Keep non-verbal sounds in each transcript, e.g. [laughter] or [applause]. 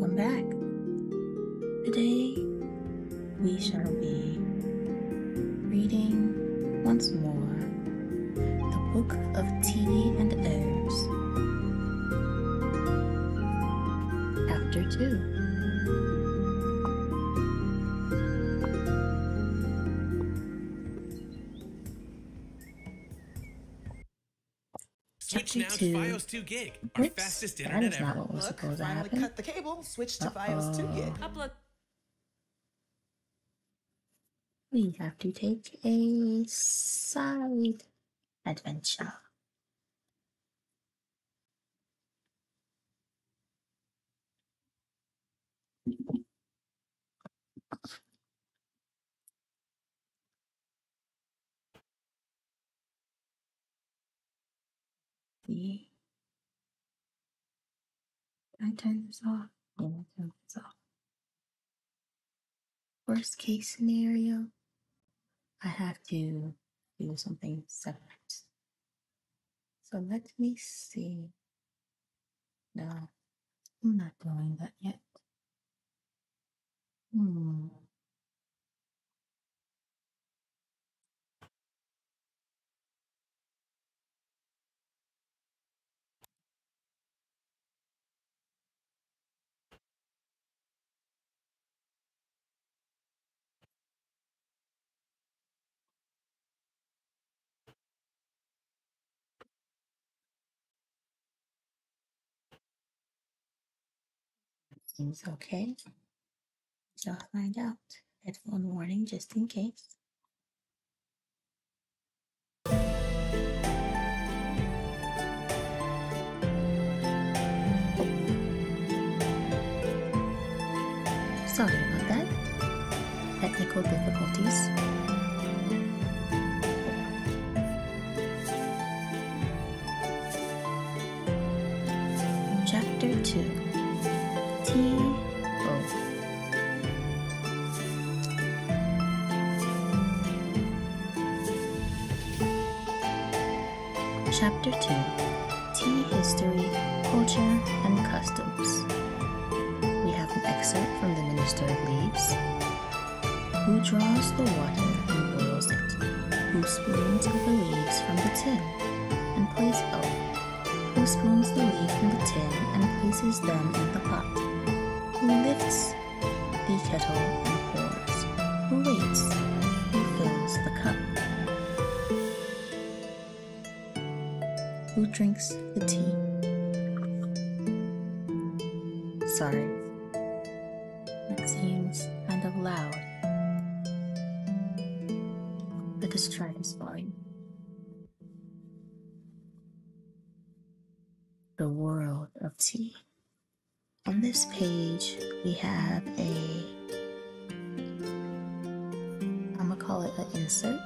Welcome back. Today we shall be reading once more the Book of Tea and Herbs, Chapter 2. Switch Chapter now to two. FiOS 2 gig, our Oops, fastest internet is not ever. what was Look, supposed to finally happen. cut the cable, switch to FiOS 2 gig. Upload. We have to take a side adventure. The I turn this off? Yeah, turn this off. Worst case scenario, I have to do something separate. So let me see. No, I'm not doing that yet. Hmm. Seems okay. So I'll find out. Headphone warning just in case. Sorry about that. Technical difficulties. Chapter 2 Tea History, Culture, and Customs. We have an excerpt from the Minister of Leaves. Who draws the water and boils it? Who spoons the leaves from the tin and places oh, who spoons the leaf from the tin and places them in the pot? Who lifts the kettle and pours? Who waits? Drinks the tea? Sorry. That seems kind of loud. Let us try this volume. The world of tea. On this page, we have a, I'm gonna call it an insert.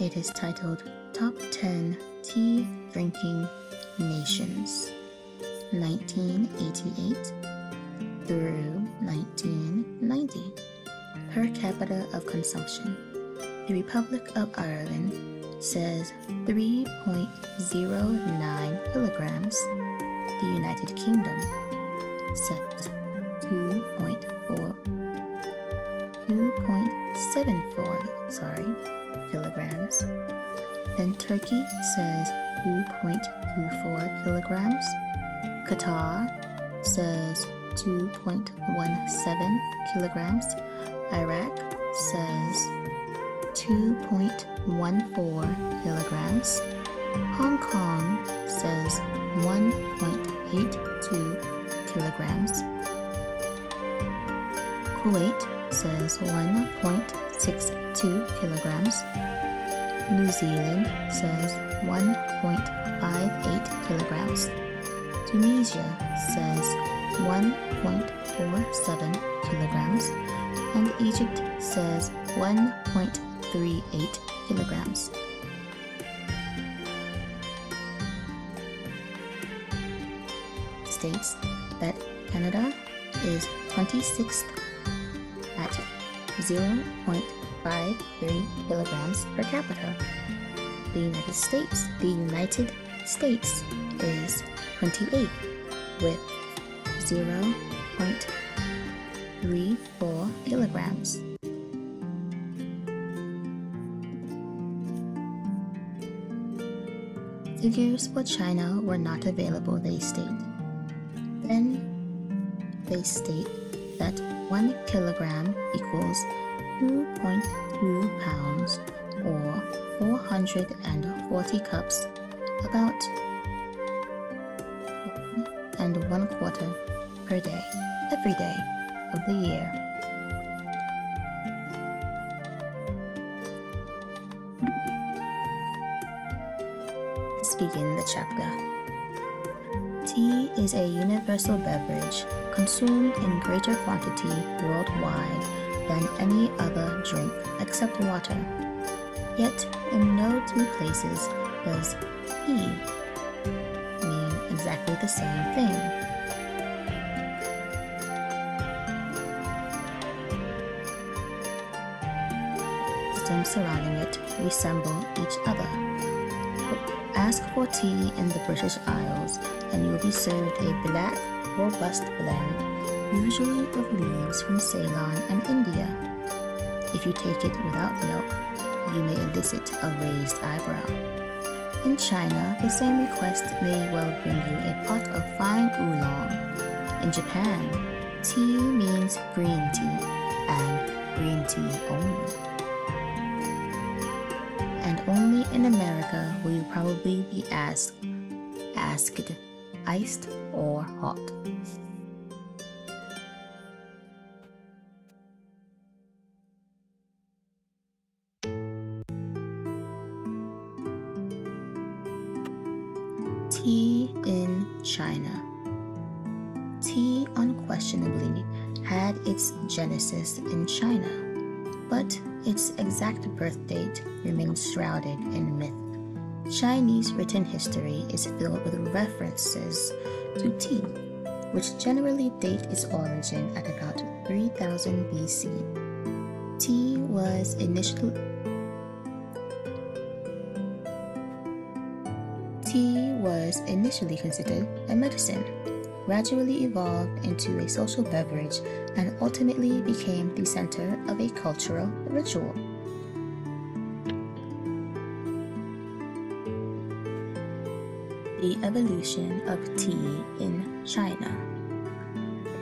It is titled Top 10 Tea Drinking Nations 1988 through 1990 per capita of consumption. The Republic of Ireland says 3.09 kilograms. The United Kingdom says 2.4 2.74 sorry kilograms. Then Turkey says 2.24 kilograms. Qatar says 2.17 kilograms. Iraq says 2.14 kilograms. Hong Kong says 1.82 kilograms. Kuwait says 1.62 kilograms. New Zealand says 1.58 kilograms. Tunisia says 1.47 kilograms. And Egypt says 1.38 kilograms. States that Canada is 26th at 0.53 kilograms per capita. The United States, the United States is 28th with 0.34 kilograms. Figures for China were not available, they state. Then they state that 1 kilogram equals 2.2 pounds or 440 cups, about and one quarter per day, every day of the year. Let's begin the chapter. Tea is a universal beverage consumed in greater quantity worldwide than any other drink except water. Yet, in no two places does tea mean exactly the same thing. Systems surrounding it resemble each other. Ask for tea in the British Isles, and you'll be served a black, robust blend, usually of leaves from Ceylon and India. If you take it without milk, you may elicit a raised eyebrow. In China, the same request may well bring you a pot of fine oolong. In Japan, tea means green tea, and green tea only. And only in America will you probably be asked, asked, iced or hot. Shrouded in myth. Chinese written history is filled with references to tea, which generally date its origin at about 3000 BC. Tea was initially Tea was initially considered a medicine, gradually evolved into a social beverage, and ultimately became the center of a cultural ritual. The evolution of tea in China.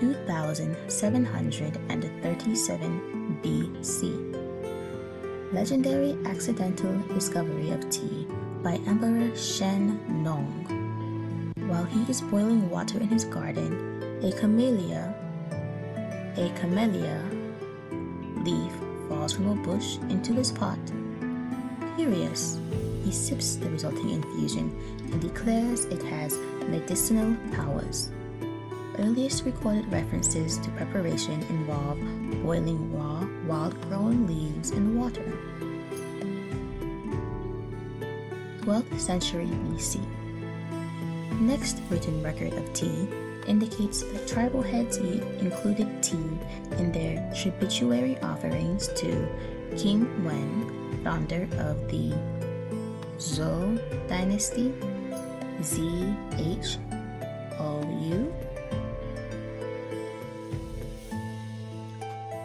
2737 BC. Legendary accidental discovery of tea by Emperor Shen Nong. While he is boiling water in his garden, a camellia, a camellia leaf falls from a bush into his pot. Curious, he sips the resulting infusion and declares it has medicinal powers. Earliest recorded references to preparation involve boiling raw, wild grown leaves in water. 12th century BC. Next written record of tea indicates that tribal heads included tea in their tributary offerings to King Wen, founder of the Zhou dynasty, ZHOU.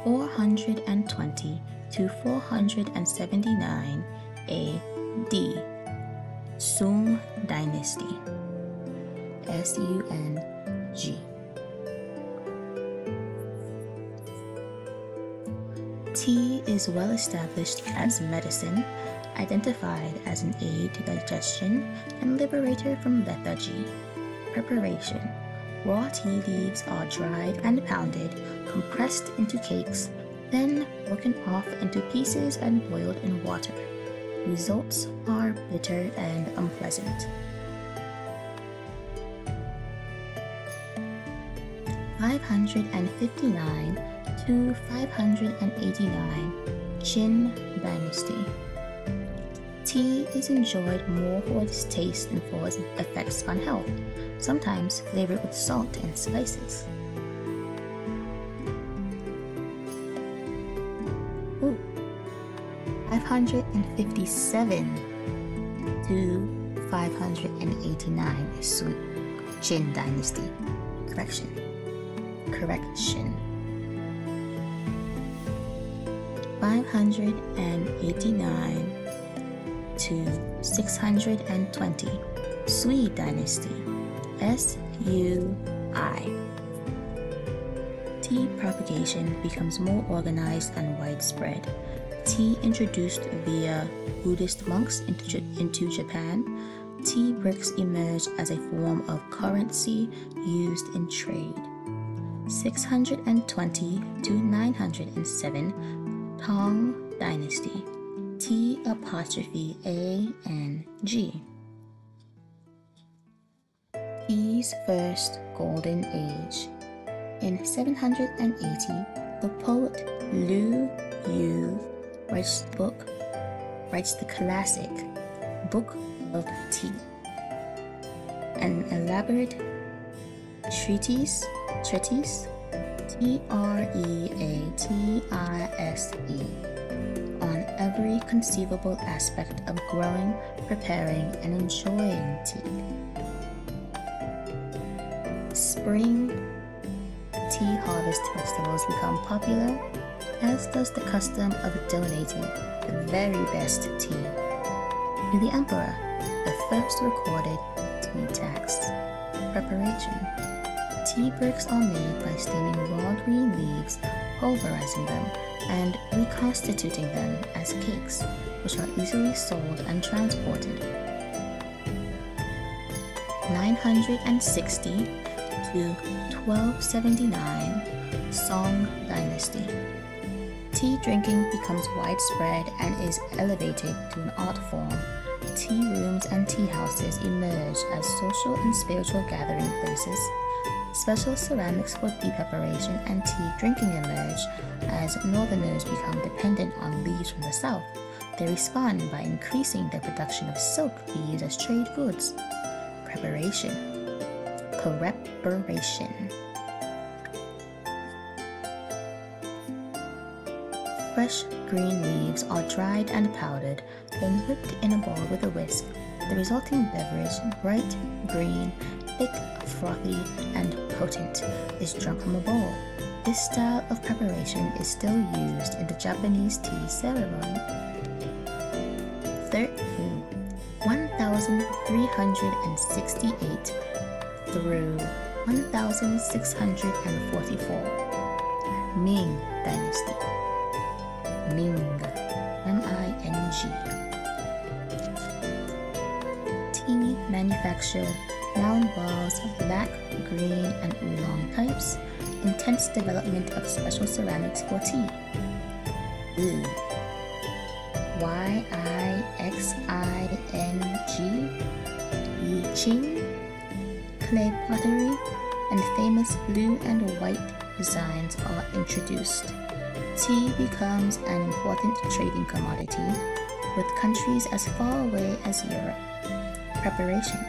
420 to 479 AD. Sung Dynasty. S U N G. Tea is well established as medicine, identified as an aid to digestion and liberator from lethargy. Preparation Raw tea leaves are dried and pounded, compressed into cakes, then broken off into pieces and boiled in water. Results are bitter and unpleasant. 559 to 589 Qin Dynasty. Tea is enjoyed more for its taste than for its effects on health, sometimes flavored with salt and spices. Ooh. 557 to 589 is sweet. Qin Dynasty. Correction. Correction. 589 to 620 Sui Dynasty. S U I. Tea propagation becomes more organized and widespread. Tea introduced via Buddhist monks into, into Japan, tea bricks emerged as a form of currency used in trade. 620 to 907 Tang Dynasty. T apostrophe A N G. Tea's first golden age. In 780, the poet Lu Yu writes the book, writes the classic Book of Tea, an elaborate treatise, treatise, T R E A T I S E, every conceivable aspect of growing, preparing, and enjoying tea. Spring tea harvest festivals become popular, as does the custom of donating the very best tea to the emperor, the first recorded tea tax. Preparation Tea bricks are made by steaming raw green leaves, pulverizing them, and reconstituting them as cakes, which are easily sold and transported. 960 to 1279 Song Dynasty. Tea drinking becomes widespread and is elevated to an art form. Tea rooms and tea houses emerge as social and spiritual gathering places. Special ceramics for tea preparation and tea drinking emerge as northerners become dependent on leaves from the south. They respond by increasing their production of silk use as trade goods. Preparation. Preparation. Fresh green leaves are dried and powdered, then whipped in a bowl with a whisk. The resulting beverage, bright green, thick, frothy, and potent, is drunk from a bowl. This style of preparation is still used in the Japanese tea ceremony. Third, 1368 through 1644. Ming Dynasty. Ming. M-I-N-G. Tea manufacture now involves black, green, and oolong types, intense development of special ceramics for tea. Ooh. Y I X I N G, Yi Qing, clay pottery, and famous blue and white designs are introduced. Tea becomes an important trading commodity with countries as far away as Europe. Preparation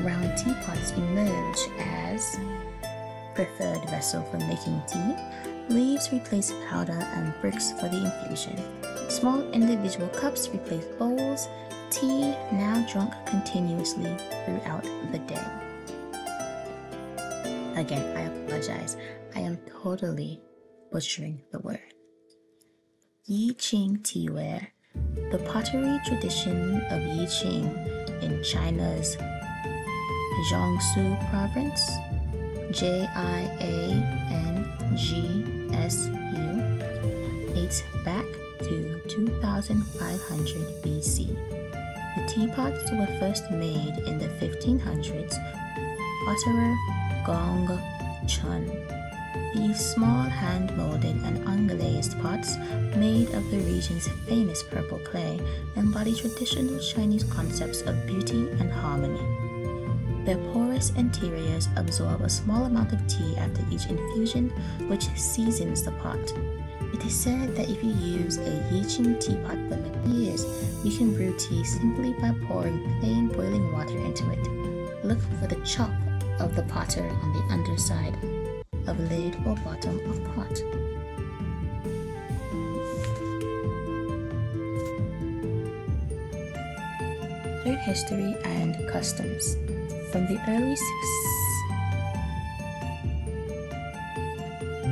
Round teapots emerge as preferred vessel for making tea. Leaves replace powder and bricks for the infusion. Small individual cups replace bowls. Tea now drunk continuously throughout the day. Again, I apologize. I am totally butchering the word. Yi Qing teaware. The pottery tradition of Yi Qing in China's Jiangsu province, J I A N G S U, dates back to 2500 BC. The teapots were first made in the 1500s. Potterer Gong Chun. These small hand molded and unglazed pots, made of the region's famous purple clay, embody traditional Chinese concepts of beauty and harmony. Their porous interiors absorb a small amount of tea after each infusion, which seasons the pot. It is said that if you use a Yiqing teapot for many years, you can brew tea simply by pouring plain boiling water into it. Look for the chalk of the potter on the underside of lid or bottom of pot. Trade history and customs from the early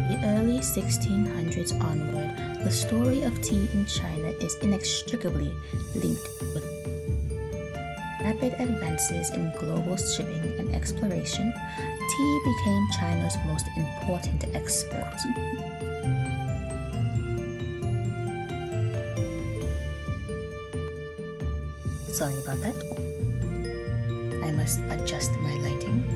the early 1600s onward, the story of tea in China is inextricably linked with rapid advances in global shipping and exploration, tea became China's most important export. Sorry about that. Must adjust my lighting.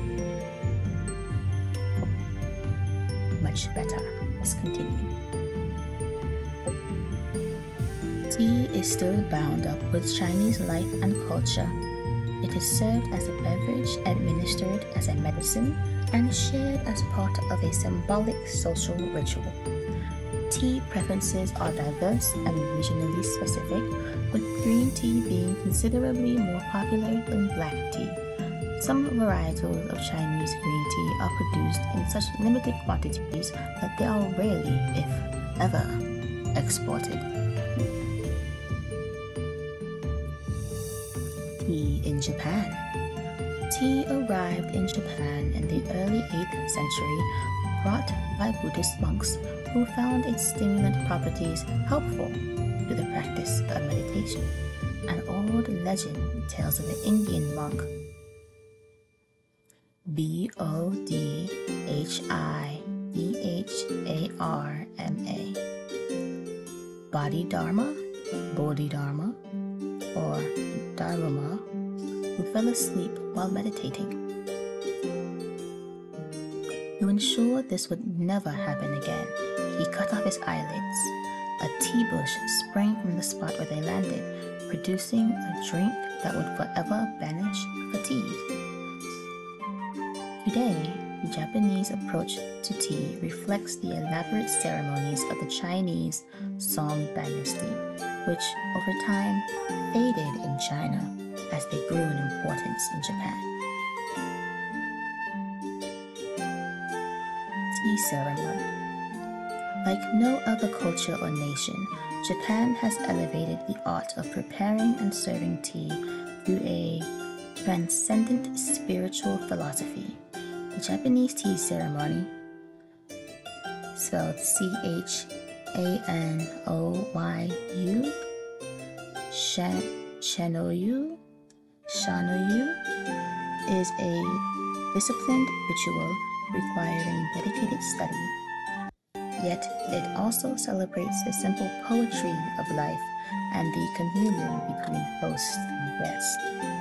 Much better. Let's continue. Tea is still bound up with Chinese life and culture. It is served as a beverage, administered as a medicine, and shared as part of a symbolic social ritual. Tea preferences are diverse and regionally specific, with green tea being considerably more popular than black tea. Some varietals of Chinese green tea are produced in such limited quantities that they are rarely, if ever, exported. Tea in Japan. Tea arrived in Japan in the early 8th century, brought by Buddhist monks who found its stimulant properties helpful to the practice of meditation. An old legend tells of an Indian monk, B O D H I D H A R M A, Body Bodhidharma, Bodhidharma, or Dharma, who fell asleep while meditating. To ensure this would never happen again, he cut off his eyelids. A tea bush sprang from the spot where they landed, producing a drink that would forever banish fatigue. Today, the Japanese approach to tea reflects the elaborate ceremonies of the Chinese Song dynasty, which over time faded in China as they grew in importance in Japan. Tea ceremony. Like no other culture or nation, Japan has elevated the art of preparing and serving tea through a transcendent spiritual philosophy. The Japanese tea ceremony, spelled C H A N O Y U, Shan- Shanoyu, Shanoyu, is a disciplined ritual requiring dedicated study. Yet it also celebrates the simple poetry of life and the communion between host and guest.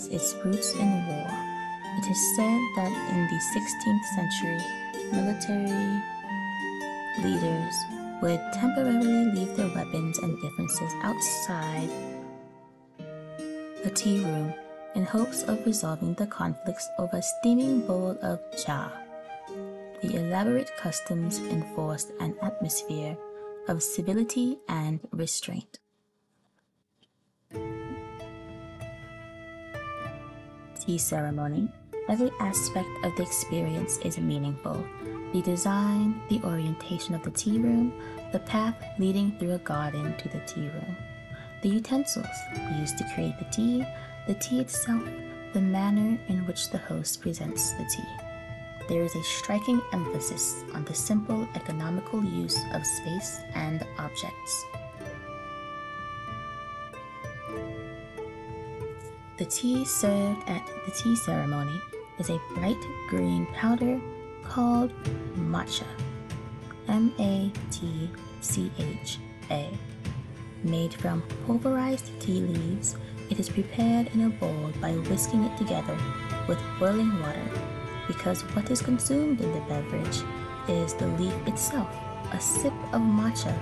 Has its roots in war. It is said that in the 16th century, military leaders would temporarily leave their weapons and differences outside the tea room in hopes of resolving the conflicts over a steaming bowl of cha. The elaborate customs enforced an atmosphere of civility and restraint. Tea ceremony. Every aspect of the experience is meaningful. The design, the orientation of the tea room, the path leading through a garden to the tea room, the utensils used to create the tea, the tea itself, the manner in which the host presents the tea. There is a striking emphasis on the simple economical use of space and objects. The tea served at the tea ceremony is a bright green powder called matcha. M A T C H A. Made from pulverized tea leaves, it is prepared in a bowl by whisking it together with boiling water because what is consumed in the beverage is the leaf itself. A sip of matcha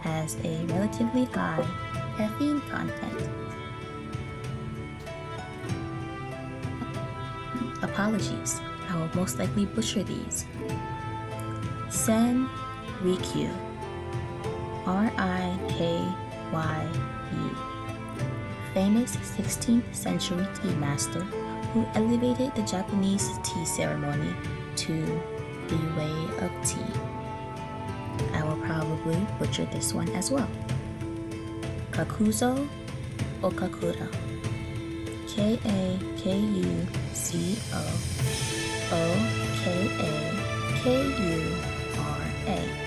has a relatively high caffeine content. Apologies, I will most likely butcher these. Sen Rikyu. R I K Y U. Famous 16th century tea master who elevated the Japanese tea ceremony to the way of tea. I will probably butcher this one as well. Kakuzo Okakura. K A K U C O O K A K U R A.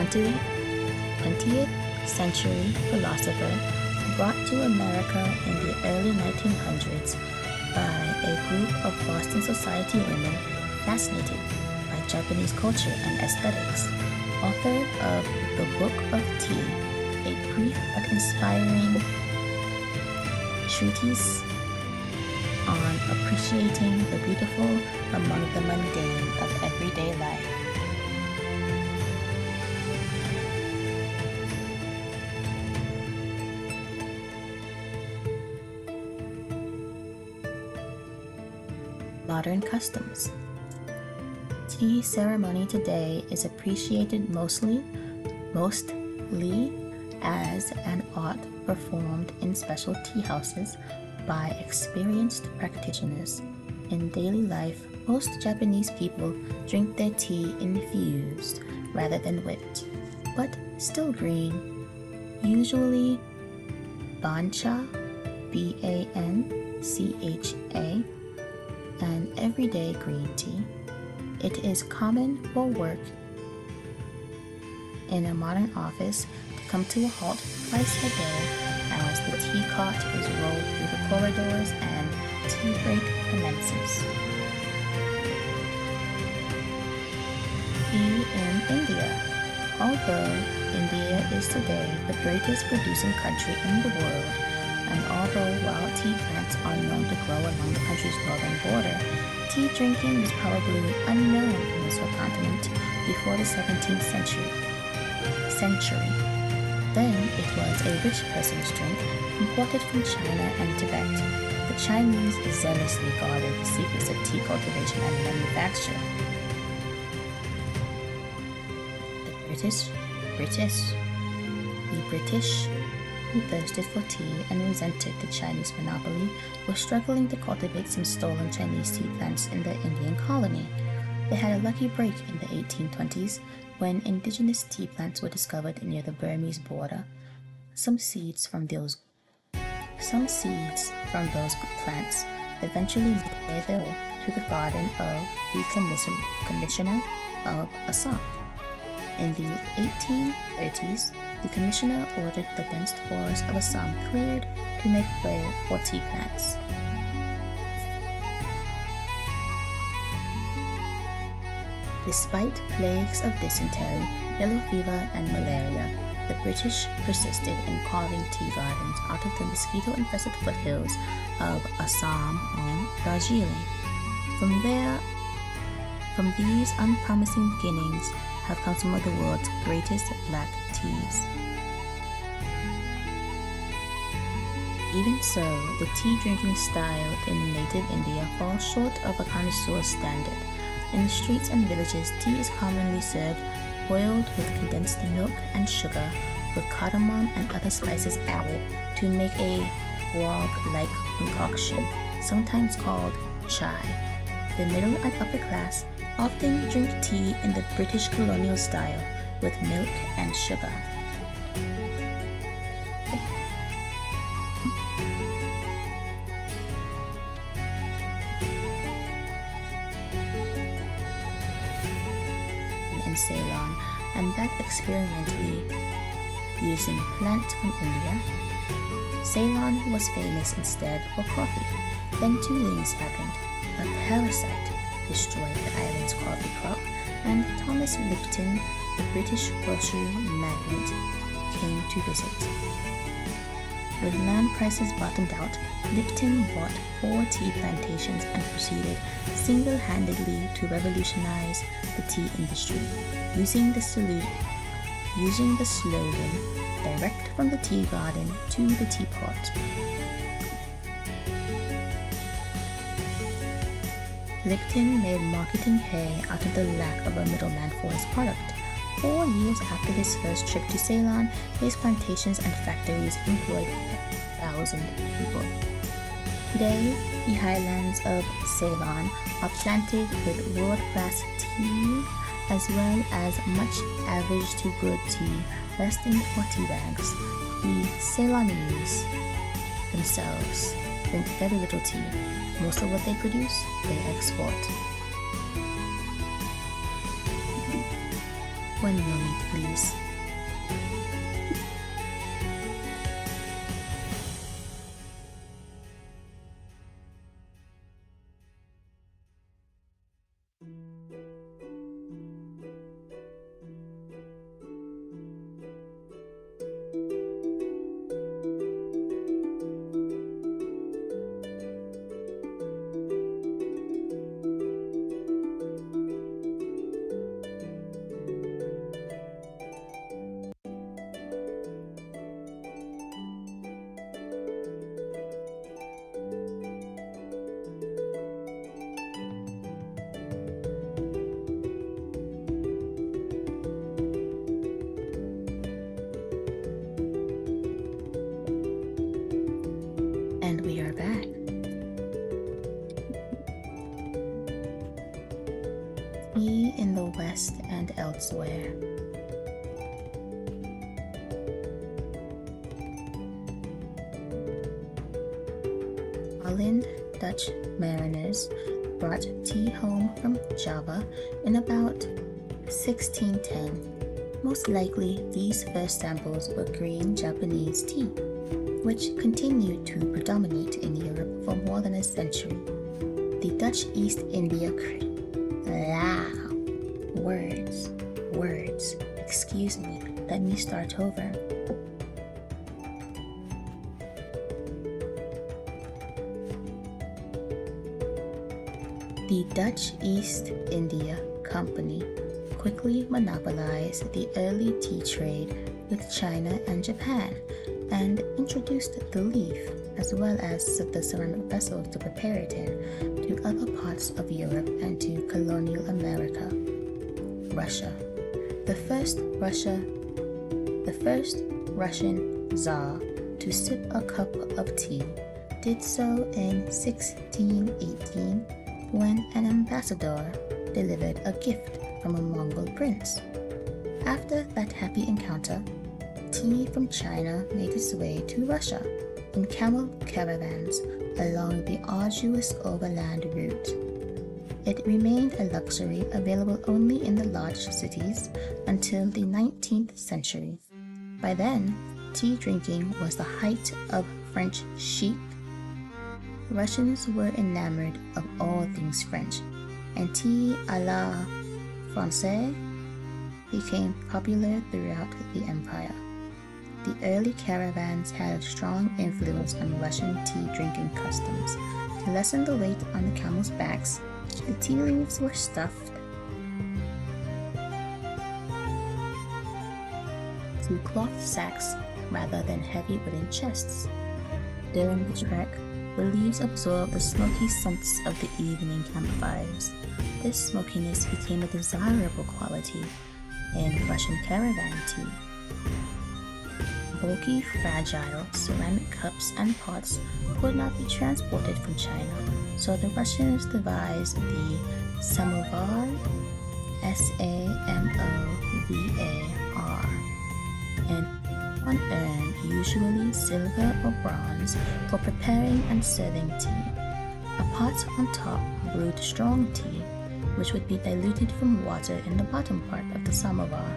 20th century philosopher brought to America in the early 1900s by a group of Boston society women fascinated by Japanese culture and aesthetics, author of The Book of Tea, a brief but inspiring treatise on appreciating the beautiful among the mundane of everyday life. Modern customs. Tea ceremony today is appreciated mostly, mostly as an art performed in special tea houses by experienced practitioners. In daily life, most Japanese people drink their tea infused rather than whipped, but still green, usually bancha, B A N C H A, and everyday green tea. It is common for work in a modern office come to a halt twice a day as the tea cart is rolled through the corridors and tea break commences. Tea in India. Although India is today the greatest producing country in the world, and although wild tea plants are known to grow along the country's northern border, tea drinking was probably unknown in the subcontinent before the 17th century. Century. Then it was a rich person's drink imported from China and Tibet. The Chinese zealously guarded the secrets of tea cultivation and manufacture. The British, British, the British who thirsted for tea and resented the Chinese monopoly, were struggling to cultivate some stolen Chinese tea plants in the Indian colony. They had a lucky break in the 1820s when indigenous tea plants were discovered near the Burmese border. Some seeds from those some seeds from those plants eventually made their way to the garden of the Commissioner of Assam. In the 1830s, the commissioner ordered the dense forest of Assam cleared to make way for tea plants. Despite plagues of dysentery, yellow fever, and malaria, the British persisted in carving tea gardens out of the mosquito-infested foothills of Assam and Darjeeling. From there, from these unpromising beginnings have come some of the world's greatest black teas. Even so, the tea drinking style in native India falls short of a connoisseur's standard. In streets and villages, tea is commonly served boiled with condensed milk and sugar, with cardamom and other spices added to make a grog-like concoction, sometimes called chai. The middle and upper class often drink tea in the British colonial style with milk and sugar. And that experimentally using plants from India. Ceylon was famous instead for coffee. Then two things happened. A parasite destroyed the island's coffee crop, and Thomas Lipton, the British grocery magnate, came to visit. When land prices bottomed out, Lipton bought four tea plantations and proceeded single handedly to revolutionize the tea industry, using the, using the slogan direct from the tea garden to the teapot. Lipton made marketing hay out of the lack of a middleman for his product. Four years after his first trip to Ceylon, his plantations and factories employed thousand people. Today, the highlands of Ceylon are planted with world-class tea as well as much average to good tea less than 40 bags. The Ceylonese themselves drink very little tea. Most of what they produce, they export. One moment, please. Samples green Japanese tea which continued to predominate in Europe for more than a century. The Dutch East India Company. Wow. Words, words. Excuse me, let me start over. The Dutch East India Company quickly monopolized the early tea trade with China and Japan and introduced the leaf as well as the ceramic vessels to prepare it in to other parts of Europe and to colonial America. Russia. The first Russia the first Russian Tsar to sip a cup of tea did so in 1618 when an ambassador delivered a gift from a Mongol prince. After that happy encounter, tea from China made its way to Russia in camel caravans along the arduous overland route. It remained a luxury available only in the large cities until the 19th century. By then, tea drinking was the height of French chic. Russians were enamored of all things French, and tea à la Francaise became popular throughout the empire. The early caravans had a strong influence on Russian tea drinking customs. To lessen the weight on the camels' backs, the tea leaves were stuffed to cloth sacks rather than heavy wooden chests. During the trek, the leaves absorbed the smoky scents of the evening campfires. This smokiness became a desirable quality in Russian caravan tea. Bulky, fragile ceramic cups and pots could not be transported from China, so the Russians devised the samovar, S A M O V A R, and on urn, usually silver or bronze, for preparing and serving tea. A pot on top brewed strong tea, which would be diluted from water in the bottom part of the samovar.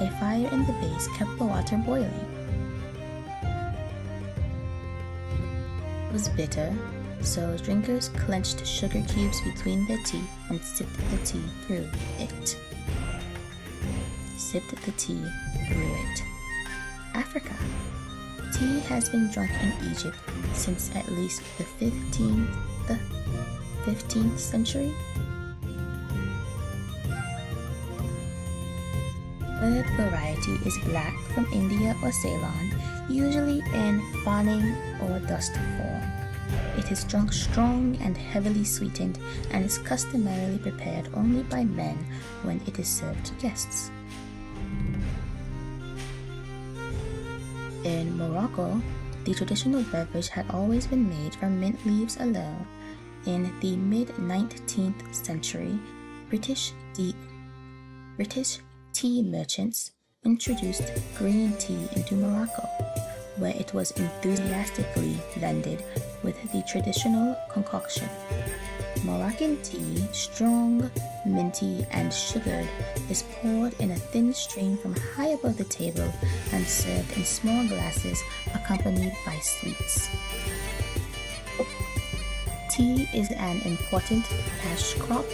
A fire in the base kept the water boiling. It was bitter, so drinkers clenched sugar cubes between their teeth and sipped the tea through it. Sipped the tea through it. Africa. Tea has been drunk in Egypt since at least the 15th, the 15th century. Third variety is black from India or Ceylon, usually in fanning or dust form. It is drunk strong and heavily sweetened and is customarily prepared only by men when it is served to guests. In Morocco, the traditional beverage had always been made from mint leaves alone. In the mid 19th century, British, British tea merchants introduced green tea into Morocco. where it was enthusiastically blended with the traditional concoction. Moroccan tea, strong, minty, and sugared, is poured in a thin stream from high above the table and served in small glasses accompanied by sweets. Tea is an important cash crop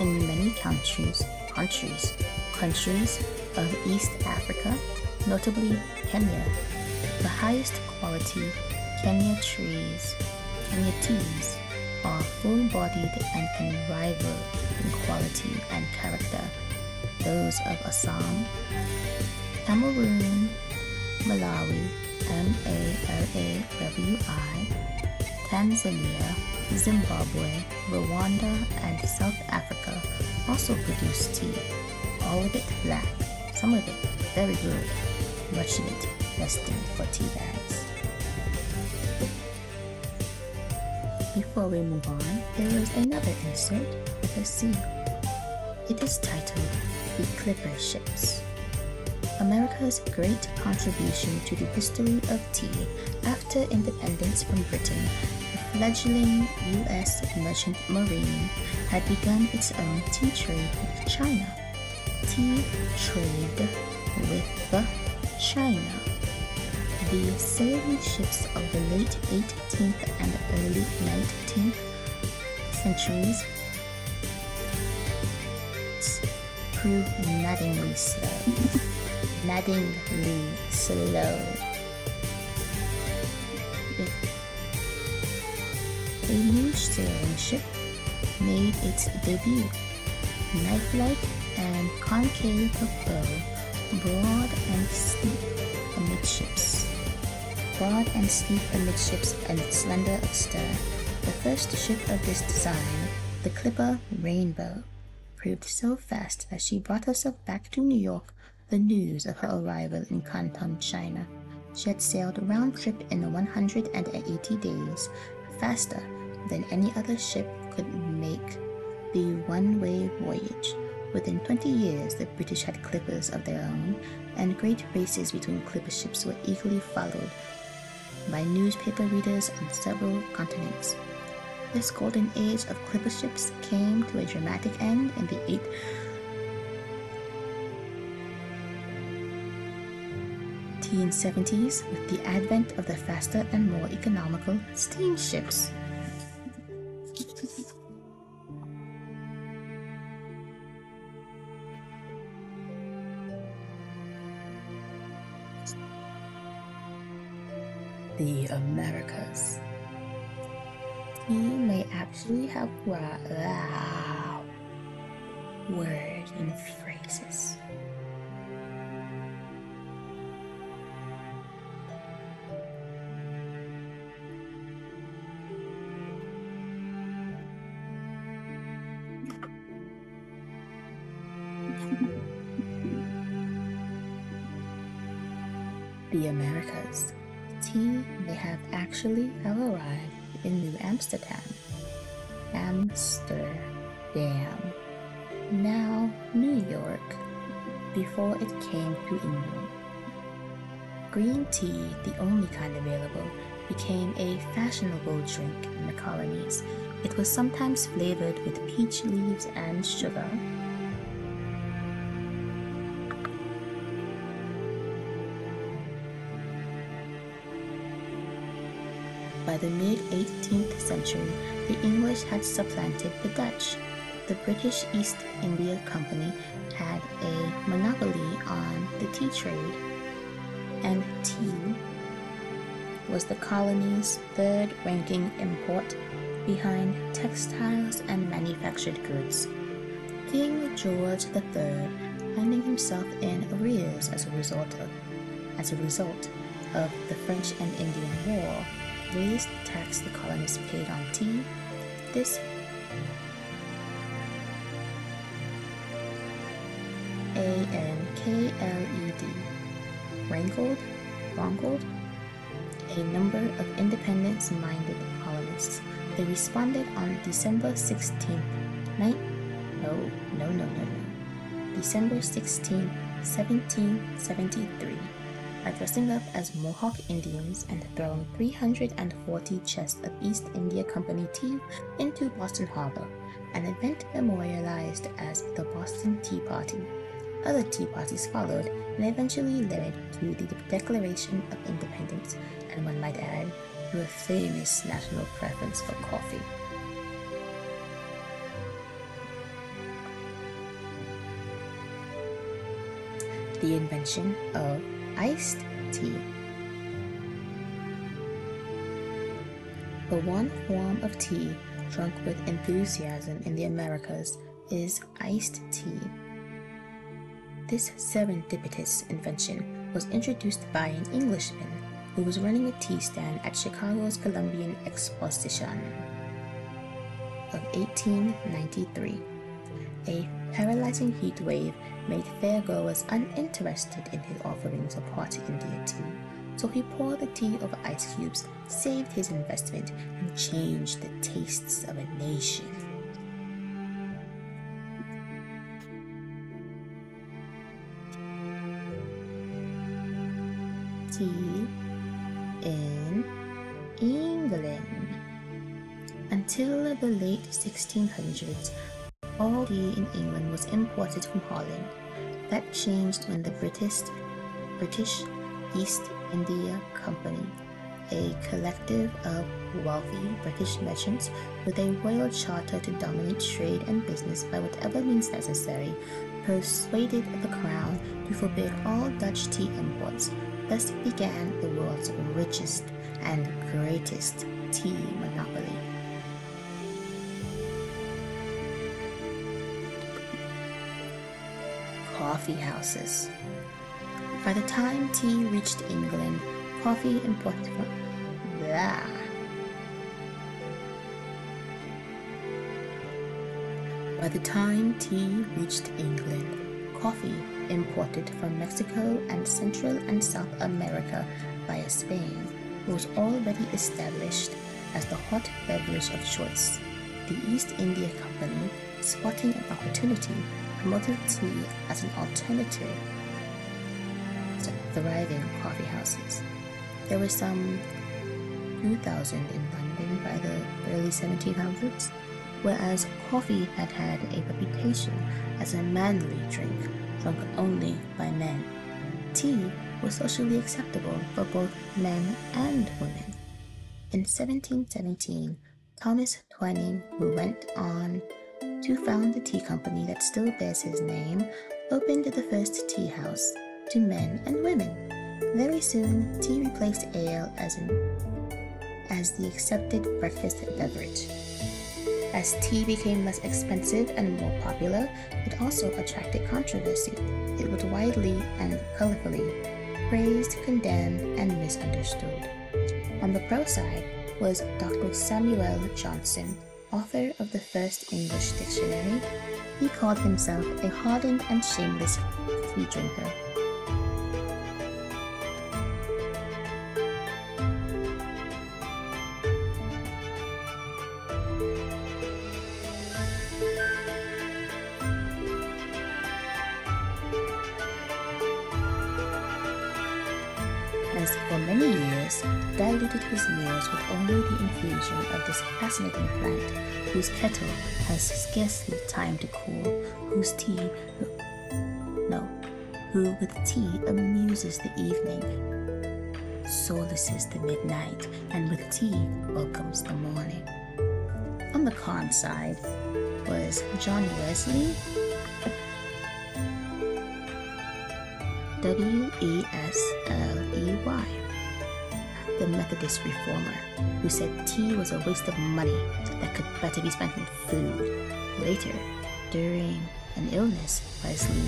in many countries, countries, countries of East Africa, notably Kenya. The highest quality Kenya trees, Kenya teas are full-bodied and can rival in quality and character. Those of Assam, Cameroon, Malawi, M-A-L-A-W-I, Tanzania, Zimbabwe, Rwanda, and South Africa also produce tea, all of it black, some of it very good, much of it destined for tea bags. Before we move on, there is another insert with a C. It is titled The Clipper Ships. America's great contribution to the history of tea after independence from Britain, the fledgling U.S. merchant marine had begun its own tea trade with China. Tea trade with China the sailing ships of the late 18th and early 19th centuries proved maddeningly slow. maddeningly slow. A new sailing ship made its debut, knife-like and concave of bow, broad and steep amidships broad and steep amidships and slender of stern. The first ship of this design, the Clipper Rainbow, proved so fast that she brought herself back to New York the news of her arrival in Canton, China. She had sailed round trip in 180 days, faster than any other ship could make the one way voyage. Within 20 years, the British had clippers of their own, and great races between clipper ships were eagerly followed by newspaper readers on several continents. This golden age of clipper ships came to a dramatic end in the 8th 1870s with the advent of the faster and more economical steamships. The Americas. He may actually have wow, words and phrases. Actually arrived in New Amsterdam, Amsterdam, now New York, before it came to England. Green tea, the only kind available, became a fashionable drink in the colonies. It was sometimes flavored with peach leaves and sugar, the mid 18th century, the English had supplanted the Dutch. The British East India Company had a monopoly on the tea trade, and tea was the colony's third ranking import behind textiles and manufactured goods. King George III, finding himself in arrears as a result of, as a result of the French and Indian War, raised tax the colonists paid on tea. This A-N-K-L-E-D wrangled, wrangled a number of independence-minded colonists. They responded on December 16th, night, no, no, no, no, no, December 16, 1773, by dressing up as Mohawk Indians and throwing 340 chests of East India Company tea into Boston Harbor, an event memorialized as the Boston Tea Party. Other tea parties followed and eventually led to the Declaration of Independence, and one might add, to a famous national preference for coffee. The invention of iced tea. The one form of tea drunk with enthusiasm in the Americas is iced tea. This serendipitous invention was introduced by an Englishman who was running a tea stand at Chicago's Columbian Exposition of 1893. A paralyzing heat wave made fairgoers uninterested in his offerings of hot India tea, so he poured the tea over ice cubes, saved his investment, and changed the tastes of a nation. Tea in England. Until the late 1600s, all tea in England was imported from Holland. That changed when the British, British East India Company, a collective of wealthy British merchants with a royal charter to dominate trade and business by whatever means necessary, persuaded the crown to forbid all Dutch tea imports. Thus began the world's richest and greatest tea monopoly. Coffee houses. By the time tea reached England, coffee imported from blah. By the time tea reached England, coffee imported from Mexico and Central and South America via Spain was already established as the hot beverage of choice. The East India Company, spotting an opportunity, promoted tea as an alternative to thriving coffee houses. There were some 2,000 in London by the early 1700s, whereas coffee had had a reputation as a manly drink drunk only by men. Tea was socially acceptable for both men and women. In 1717, Thomas Twining, who went on to found the tea company that still bears his name, opened the first tea house to men and women. Very soon, tea replaced ale as, an, as the accepted breakfast beverage. As tea became less expensive and more popular, it also attracted controversy. It was widely and colorfully praised, condemned, and misunderstood. On the pro side was Dr. Samuel Johnson, author of the first English dictionary, he called himself a hardened and shameless tea drinker. Diluted his meals with only the infusion of this fascinating plant, whose kettle has scarcely time to cool, whose tea, no, who with tea amuses the evening, solaces the midnight, and with tea welcomes the morning. On the con side was John Wesley, W E S L E Y, the Methodist reformer, who said tea was a waste of money that could better be spent on food. Later, during an illness, Wesley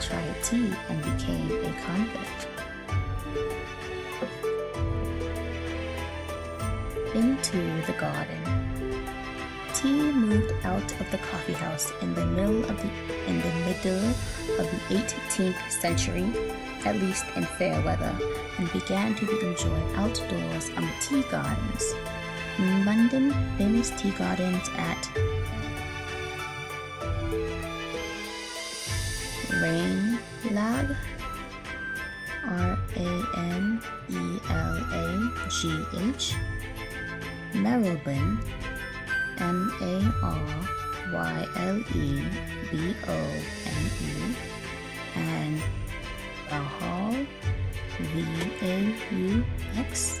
tried tea and became a convert. Into the garden. Tea moved out of the coffee house in the middle of the in the middle of the 18th century, at least in fair weather, and began to be enjoyed outdoors the tea gardens. In London, famous tea gardens at Rain Lag, R A N E L A G H, Marylebone, M A R Y L E B O N E, and V A U X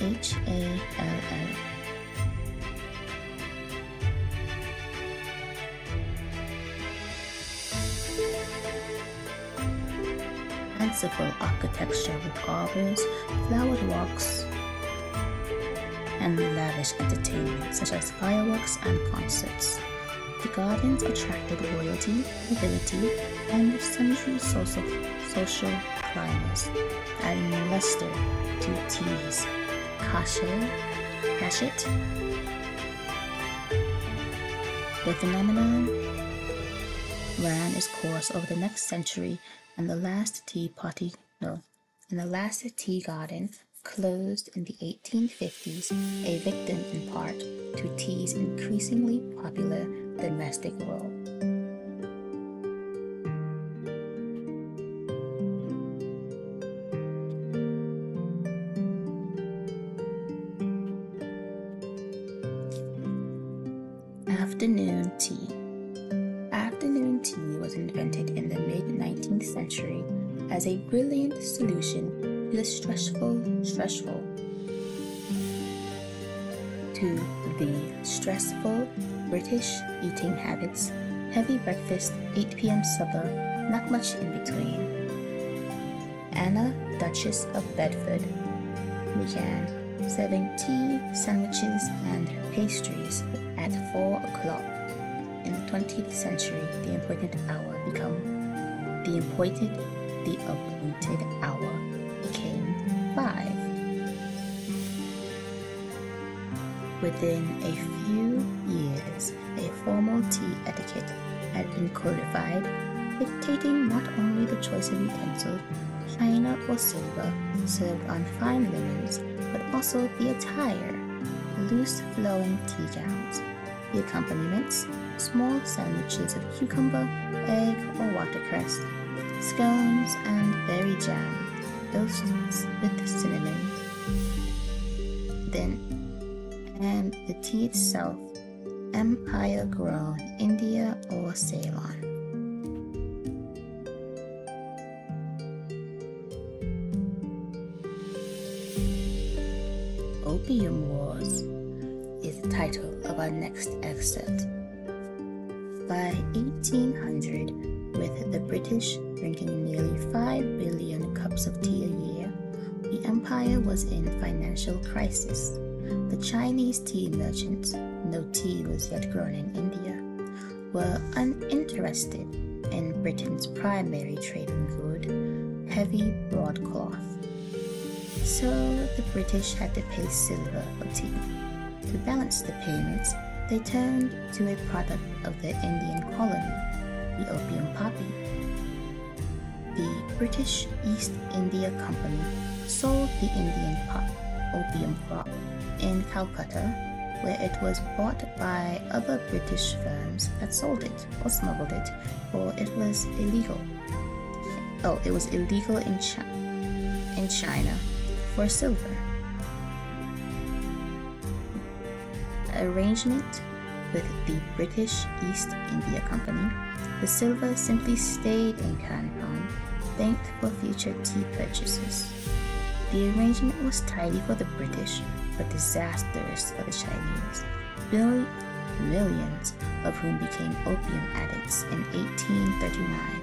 H A L L. fanciful architecture with arbors, flowered walks, and lavish entertainment such as fireworks and concerts. The gardens attracted royalty, nobility, and sundry social, social climbers, adding luster to teas, cachet, cachet. The phenomenon ran its course over the next century and the last tea party, no, and the last tea garden closed in the 1850s, a victim in part to tea's increasingly popular domestic role. Afternoon tea. Afternoon tea was invented in the mid 19th century as a brilliant solution to the stressful, stressful, to the stressful British eating habits, heavy breakfast, 8 p.m. supper, not much in between. Anna, Duchess of Bedford, began serving tea, sandwiches, and pastries at 4 o'clock. In the 20th century, the appointed hour become the appointed the appointed hour became 5. Within a few years, a formal tea etiquette had been codified, dictating not only the choice of utensils, china or silver served on fine linens, but also the attire, loose flowing tea gowns, the accompaniments, small sandwiches of cucumber, egg, or watercress, scones, and berry jam, dosed with cinnamon. Then and the tea itself, empire grown India or Ceylon. By 1800, with the British drinking nearly 5 billion cups of tea a year, the empire was in financial crisis. The Chinese tea merchants, no tea was yet grown in India, were uninterested in Britain's primary trading good, heavy broadcloth. So the British had to pay silver for tea. To balance the payments, they turned to a product of the Indian colony, the opium poppy. The British East India Company sold the Indian pop, opium crop in Calcutta, where it was bought by other British firms that sold it or smuggled it, or it was illegal. Oh, it was illegal in, Chi- in China for silver. Arrangement with the British East India Company, the silver simply stayed in Canton, banked for future tea purchases. The arrangement was tidy for the British, but disastrous for the Chinese, Bill- millions of whom became opium addicts in 1839.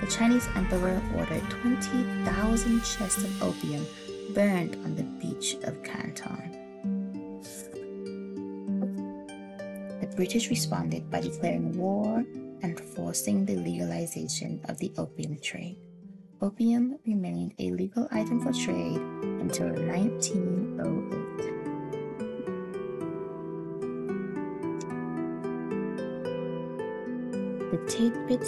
The Chinese emperor ordered 20,000 chests of opium burned on the beach of Canton. The British responded by declaring war and forcing the legalization of the opium trade. Opium remained a legal item for trade until 1908. The tidbit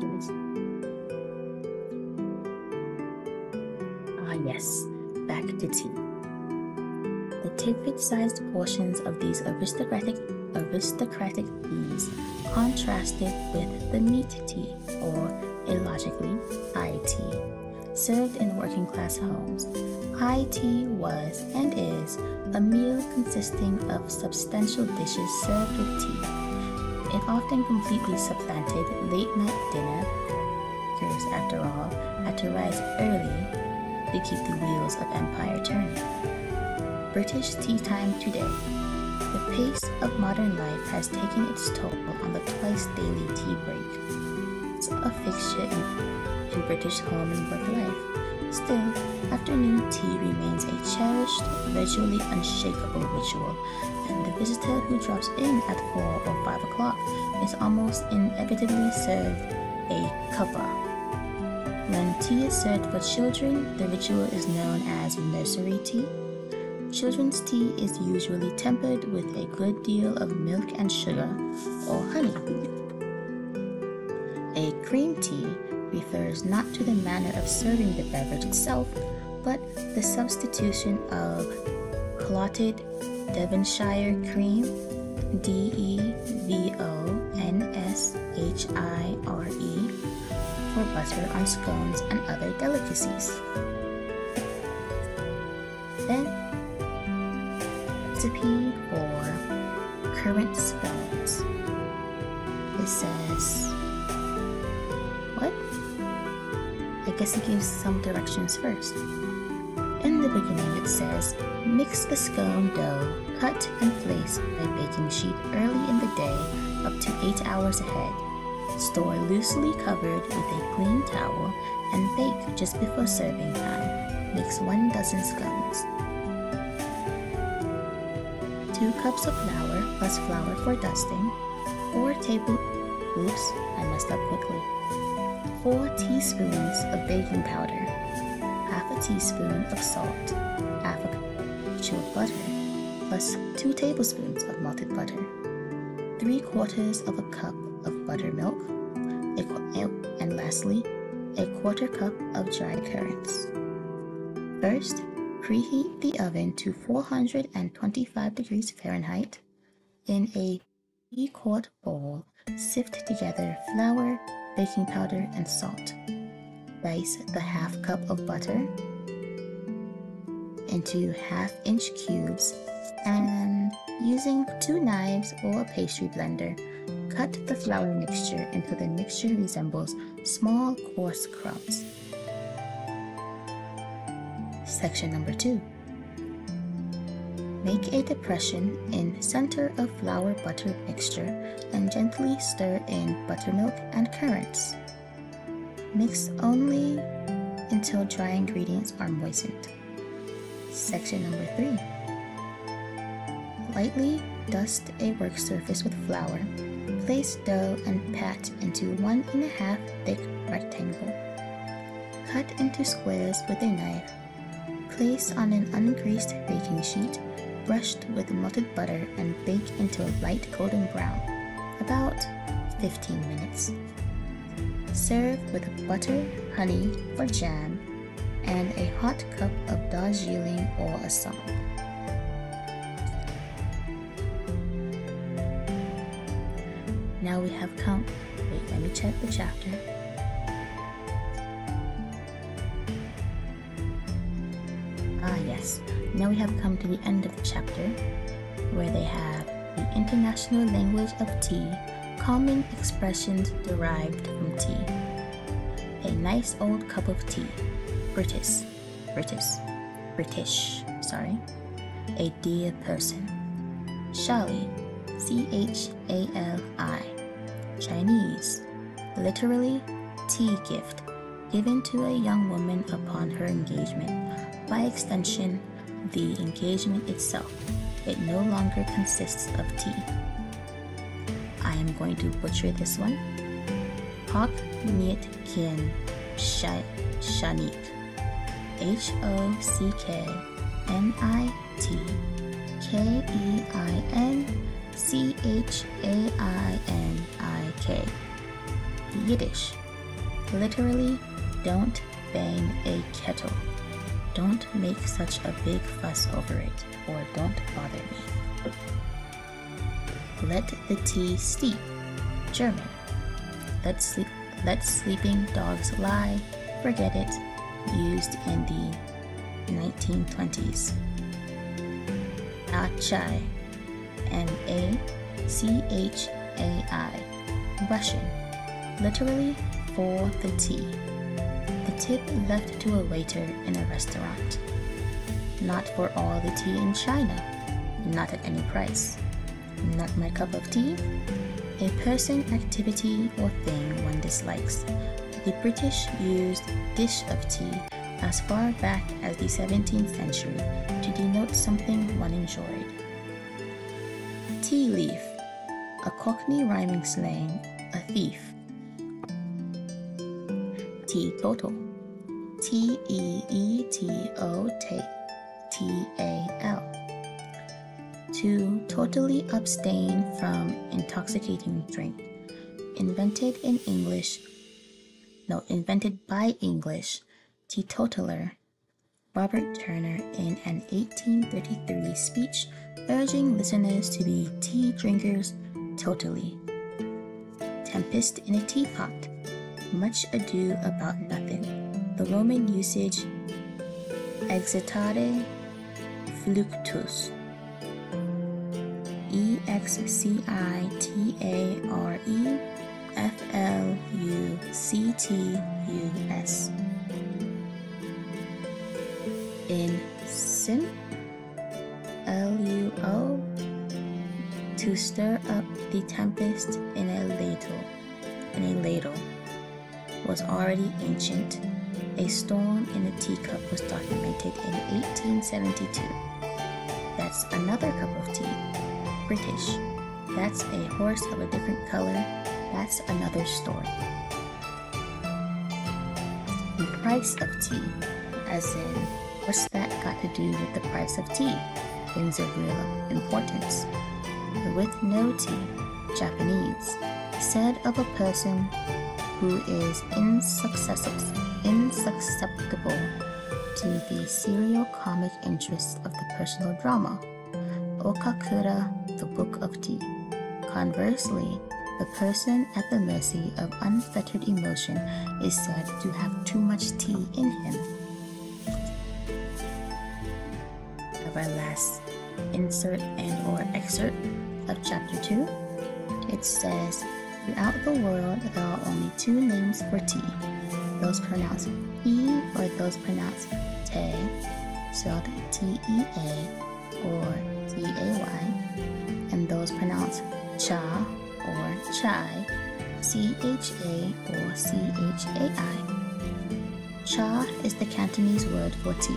do this? Ah, yes, back to tea. The tidbit sized portions of these aristocratic aristocratic teas contrasted with the meat tea or illogically, tea, served in working class homes. High tea was and is a meal consisting of substantial dishes served with tea. It often completely supplanted late night dinner, because after all, had to rise early to keep the wheels of empire turning. British tea time today. The pace of modern life has taken its toll on the twice daily tea break. It's a fixture in, in British home and work life. Still, afternoon tea remains a cherished, virtually unshakable ritual, and the visitor who drops in at 4 or 5 o'clock is almost inevitably served a cuppa. When tea is served for children, the ritual is known as nursery tea. Children's tea is usually tempered with a good deal of milk and sugar or honey. A cream tea refers not to the manner of serving the beverage itself, but the substitution of clotted Devonshire cream, D E V O N S H I R E, for butter on scones and other delicacies. Then, recipe for currant scones. It says, what? I guess it gives some directions first. In the beginning, it says, mix the scone dough, cut and place by baking sheet early in the day up to 8 hours ahead. Store loosely covered with a clean towel and bake just before serving time. Mix one dozen scones. 2 cups of flour plus flour for dusting, 4 table oops, I messed up quickly. 4 teaspoons of baking powder, half a teaspoon of salt, half a cup of butter, plus 2 tablespoons of melted butter, 3 quarters of a cup of buttermilk, and lastly, a quarter cup of dried currants. First, preheat the oven to 425 degrees Fahrenheit. In a 3 quart bowl, sift together flour, baking powder, and salt. Dice the half cup of butter into half inch cubes and using two knives or a pastry blender, cut the flour mixture until the mixture resembles small coarse crumbs. Section number two. Make a depression in center of flour butter mixture and gently stir in buttermilk and currants. Mix only until dry ingredients are moistened. Section number three. Lightly dust a work surface with flour. Place dough and pat into one and a half thick rectangle. Cut into squares with a knife. Place on an ungreased baking sheet, brushed with melted butter, and bake until light golden brown, about 15 minutes. Serve with butter, honey, or jam, and a hot cup of Darjeeling or Assam. Now we have come. Wait, let me check the chapter. Yes. Now we have come to the end of the chapter where they have the international language of tea, common expressions derived from tea. A nice old cup of tea, British, British, British, sorry. A dear person, Chali, C H A L I, Chinese, literally tea gift given to a young woman upon her engagement. By extension, the engagement itself. It no longer consists of tea. I am going to butcher this one. Hok Niet Kien Shanik. H O C K N I T K E I N C H A I N I K. Yiddish. Literally, don't bang a kettle. Don't make such a big fuss over it, or don't bother me. Let the tea steep. German. Let sleep. let sleeping dogs lie, forget it, used in the 1920s. Achai, N A C H A I, Russian, literally for the tea. The tip left to a waiter in a restaurant. Not for all the tea in China, not at any price. Not my cup of tea? A person, activity, or thing one dislikes. The British used dish of tea as far back as the 17th century to denote something one enjoyed. Tea leaf, a Cockney rhyming slang, a thief. Tea Teetotal, T E E T O T A L. To totally abstain from intoxicating drink. Invented in English, no, invented by English, teetotaler Robert Turner in an 1833 speech urging listeners to be tea drinkers totally. Tempest in a teapot, much ado about nothing. The Roman usage excitare fluctus. E X C I T A R E F L U C T U S. In sim L U O to stir up the tempest in a ladle in a ladle was already ancient. A storm in a teacup was documented in 1872. That's another cup of tea. British. That's a horse of a different color. That's another story. The price of tea, as in, what's that got to do with the price of tea? Things of real importance. With no tea, Japanese, said of a person who is insusceptible to the seriocomic interests of the personal drama. Okakura, the Book of Tea. Conversely, the person at the mercy of unfettered emotion is said to have too much tea in him. Our last insert and or excerpt of chapter 2, it says, Throughout the world there are only two names for tea those pronounced E or those pronounced Te, spelled T E A or T A Y, and those pronounced Cha or Chai, C H A or C H A I. Cha is the Cantonese word for tea.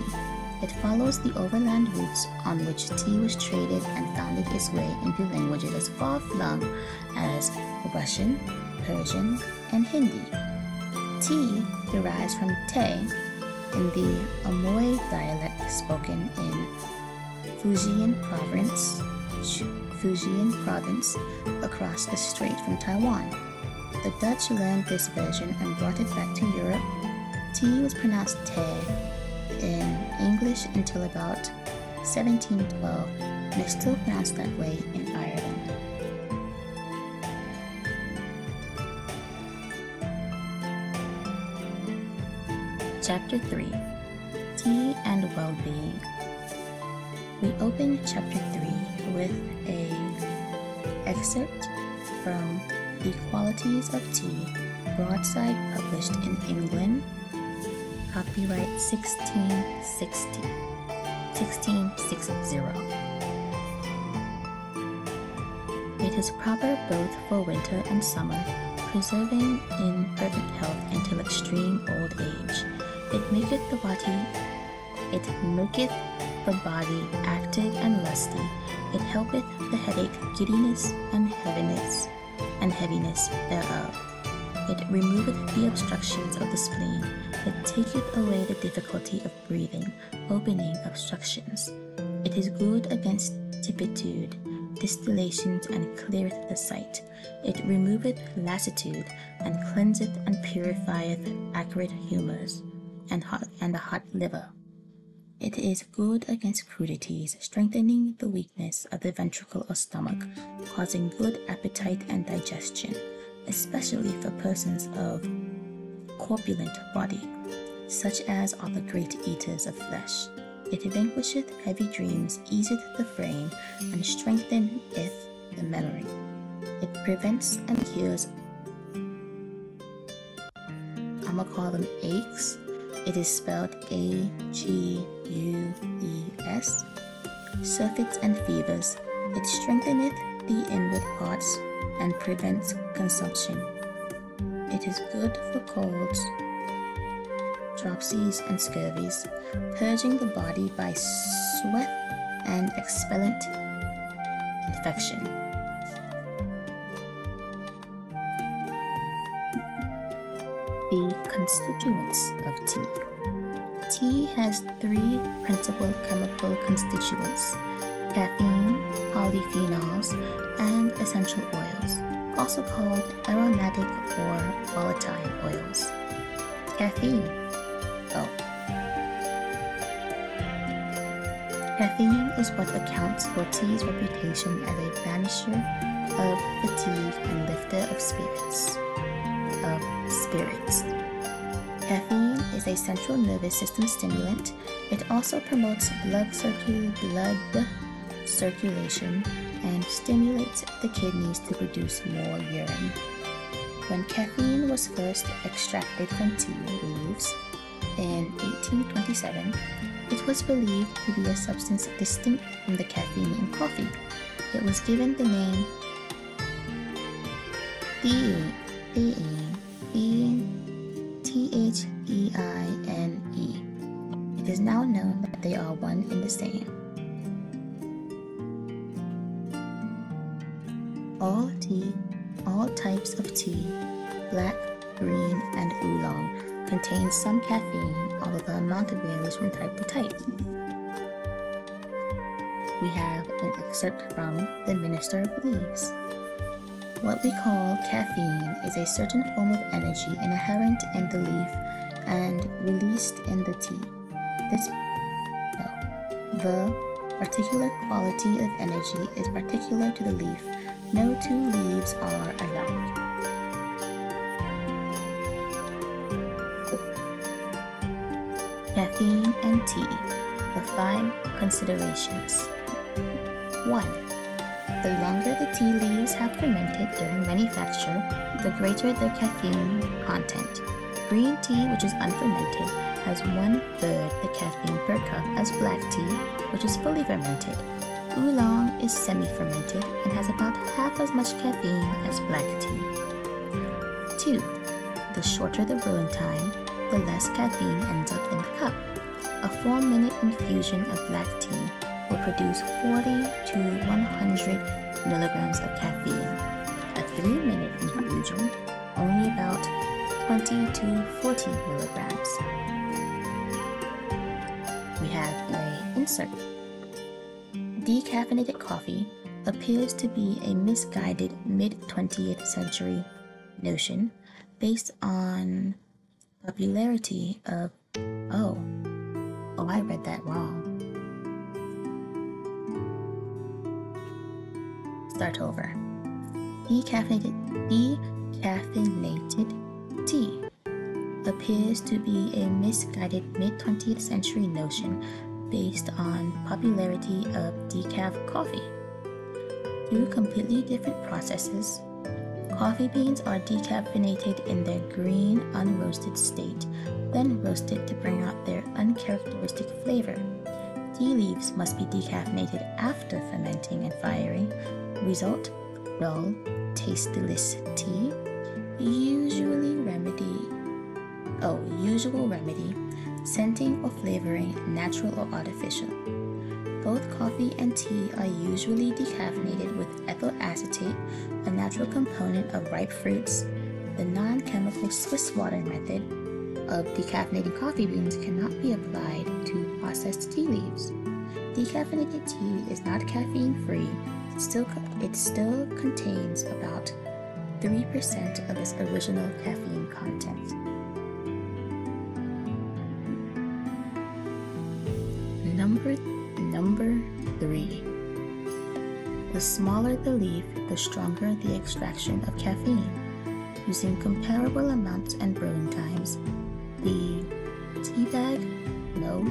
It follows the overland routes on which tea was traded and founded its way into languages as far flung as Russian, Persian, and Hindi. Tea derives from te in the Amoy dialect spoken in Fujian province, Fujian province across the strait from Taiwan. The Dutch learned this version and brought it back to Europe. Tea was pronounced te in English until about 1712 and is still pronounced that way Chapter 3 Tea and Well-Being We open chapter 3 with a excerpt from The Qualities of Tea, broadside published in England, copyright 1660. 1660. It is proper both for winter and summer, preserving in perfect health until extreme old age it maketh the body it maketh the body active and lusty. It helpeth the headache, giddiness, and heaviness, and heaviness thereof. It removeth the obstructions of the spleen. It taketh away the difficulty of breathing, opening obstructions. It is good against lippitude, distillations, and cleareth the sight. It removeth lassitude, and cleanseth and purifieth acrid humours and hot and a hot liver. It is good against crudities, strengthening the weakness of the ventricle or stomach, causing good appetite and digestion, especially for persons of corpulent body, such as are the great eaters of flesh. It vanquisheth heavy dreams, easeth the frame, and strengtheneth the memory. It prevents and cures. I'ma call them aches. It is spelled A G U E S. Surfeits and fevers. It strengtheneth the inward parts and prevents consumption. It is good for colds, dropsies, and scurvies, purging the body by sweat and expellant infection. Constituents of tea. Tea has three principal chemical constituents caffeine, polyphenols, and essential oils, also called aromatic or volatile oils. Caffeine. Oh. Caffeine is what accounts for tea's reputation as a banisher of fatigue and lifter of spirits. Of spirits. Caffeine is a central nervous system stimulant. It also promotes blood, blood circulation and stimulates the kidneys to produce more urine. When caffeine was first extracted from tea leaves in 1827, it was believed to be a substance distinct from the caffeine in coffee. It was given the name theine, from The Minister of Leaves. What we call caffeine is a certain form of energy inherent in the leaf and released in the tea. This no, the particular quality of energy is particular to the leaf no two leaves are alike. Caffeine and tea, the five considerations. 1. The longer the tea leaves have fermented during manufacture, the greater their caffeine content. Green tea, which is unfermented, has one third the caffeine per cup as black tea, which is fully fermented. Oolong is semi-fermented and has about half as much caffeine as black tea. 2. The shorter the brewing time, the less caffeine ends up in the cup. A 4-minute infusion of black tea produce 40 to 100 milligrams of caffeine. A 3-minute infusion, only about 20 to 40 milligrams. We have a insert decaffeinated coffee appears to be a misguided mid 20th century notion based on popularity of oh oh I read that wrong. Start over. Decaffeinated decaffeinated tea appears to be a misguided mid 20th century notion based on popularity of decaf coffee. Two completely different processes. Coffee beans are decaffeinated in their green, unroasted state, then roasted to bring out their uncharacteristic flavor. Tea leaves must be decaffeinated after fermenting and firing. Result dull, tasteless tea. Usually remedy. Oh, usual remedy scenting or flavoring, natural or artificial. Both coffee and tea are usually decaffeinated with ethyl acetate, a natural component of ripe fruits. The non chemical Swiss water method of decaffeinating coffee beans cannot be applied to processed tea leaves. Decaffeinated tea is not caffeine free, it still, it still contains about 3% of its original caffeine content. Number number 3. The smaller the leaf, the stronger the extraction of caffeine. using comparable amounts and brewing times. The tea bag, no,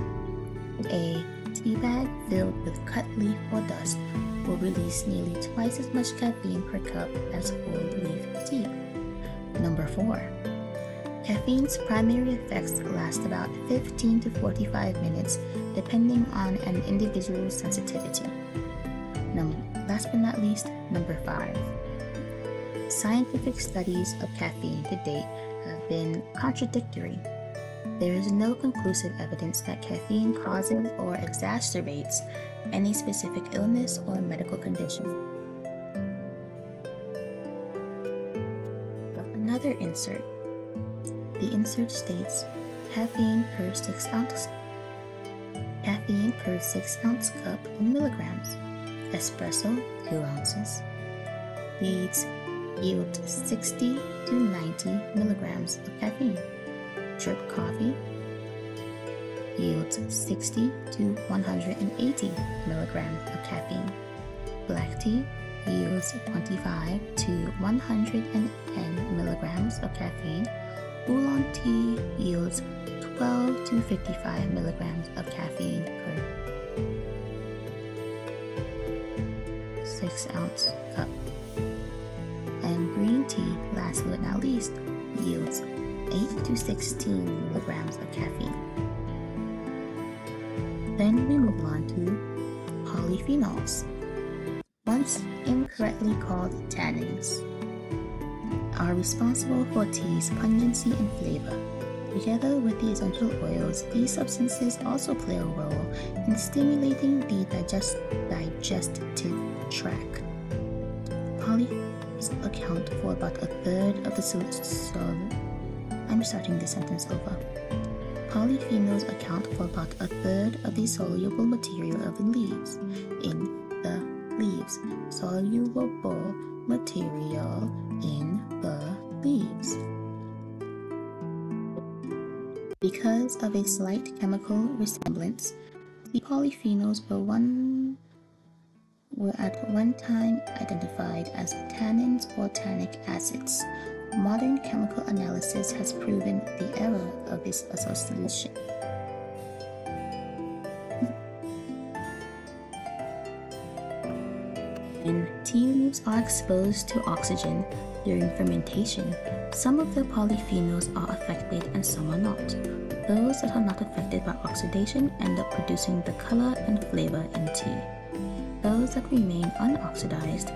a tea bag filled with cut leaf or dust will release nearly twice as much caffeine per cup as whole leaf tea. Number 4. Caffeine's primary effects last about 15 to 45 minutes depending on an individual's sensitivity. Num- last but not least, number 5. Scientific studies of caffeine to date have been contradictory. There is no conclusive evidence that caffeine causes or exacerbates any specific illness or medical condition. Another insert. The insert states caffeine per 6 ounce caffeine per 6 ounce cup in milligrams. Espresso 2 ounces. Leads yield 60 to 90 milligrams of caffeine. Drip coffee yields 60 to 180 milligrams of caffeine. Black tea yields 25 to 110 milligrams of caffeine. Oolong tea yields 12 to 55 milligrams of caffeine per 6 ounce cup. And green tea, last but not least, yields 8 to 16 milligrams of caffeine. Then we move on to polyphenols, once incorrectly called tannins, are responsible for tea's pungency and flavor. Together with the essential oils, these substances also play a role in stimulating the digest- digestive tract. Polyphenols account for about a third of the sol- starting the sentence over. Polyphenols account for about a third of the soluble material of the leaves. In the leaves, soluble material in the leaves. Because of a slight chemical resemblance, the polyphenols were one were at one time identified as tannins or tannic acids. Modern chemical analysis has proven the error of this association. When tea leaves are exposed to oxygen during fermentation, some of the polyphenols are affected and some are not. Those that are not affected by oxidation end up producing the color and flavor in tea. Those that remain unoxidized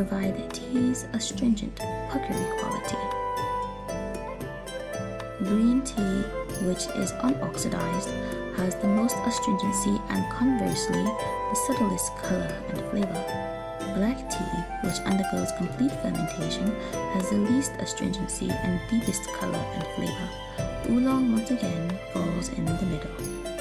provide tea's astringent, puckery quality. Green tea, which is unoxidized, has the most astringency and conversely the subtlest color and flavor. Black tea, which undergoes complete fermentation, has the least astringency and deepest color and flavor. Oolong once again falls in the middle.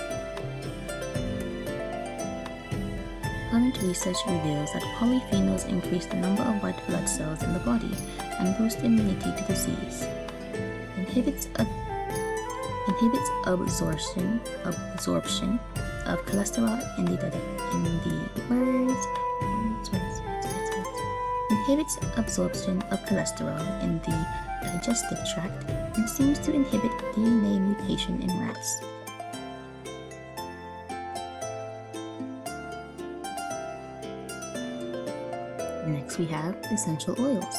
Current research reveals that polyphenols increase the number of white blood cells in the body and boost immunity to disease. Inhibits ab- inhibits absorption absorption of cholesterol in the in the words inhibits absorption of cholesterol in the digestive tract and seems to inhibit DNA mutation in rats. We have essential oils.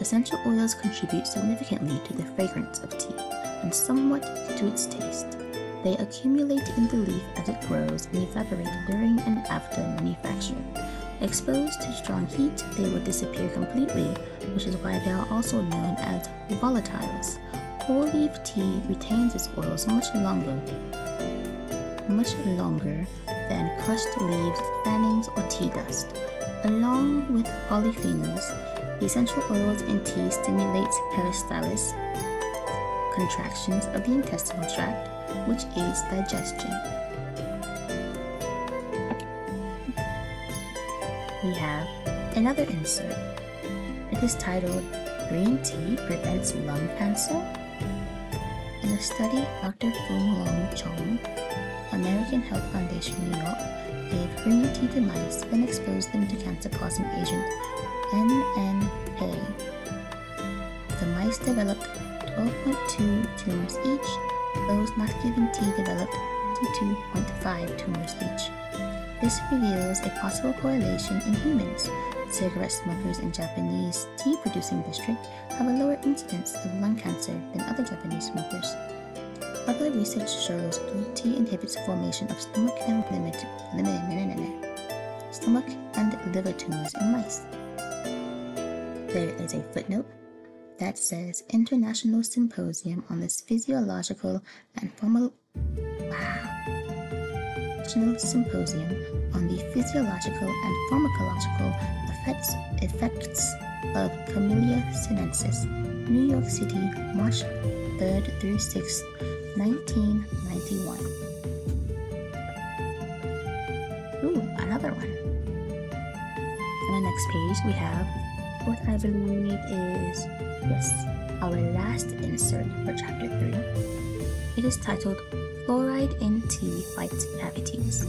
Essential oils contribute significantly to the fragrance of tea and somewhat to its taste. They accumulate in the leaf as it grows and evaporate during and after manufacture. Exposed to strong heat, they will disappear completely, which is why they are also known as volatiles. Whole leaf tea retains its oils much longer, much longer than crushed leaves, fannings, or tea dust. Along with polyphenols, essential oils in tea stimulates peristalsis, contractions of the intestinal tract, which aids digestion. We have another insert. It is titled Green Tea Prevents Lung Cancer. In a study, Dr. Fung Lung Chung, American Health Foundation, New York, gave tea to mice and exposed them to cancer causing agent NNA. The mice mice developed 12.2 tumors each. Those not given tea developed 22.5 tumors each. This reveals a possible correlation in humans. Cigarette smokers in Japanese tea producing district have a lower incidence of lung cancer than other Japanese smokers. Other research shows blue tea inhibits formation of stomach and stomach and liver tumors in mice. There is a footnote that says International Symposium on the Physiological and wow. International Symposium on the Physiological and Pharmacological Effects, effects of Camellia sinensis, New York City, March 3rd through 6th, 1991. Ooh, another one. On the next page, we have what I believe is, yes, our last insert for chapter 3. It is titled Fluoride in Tea Fights Cavities.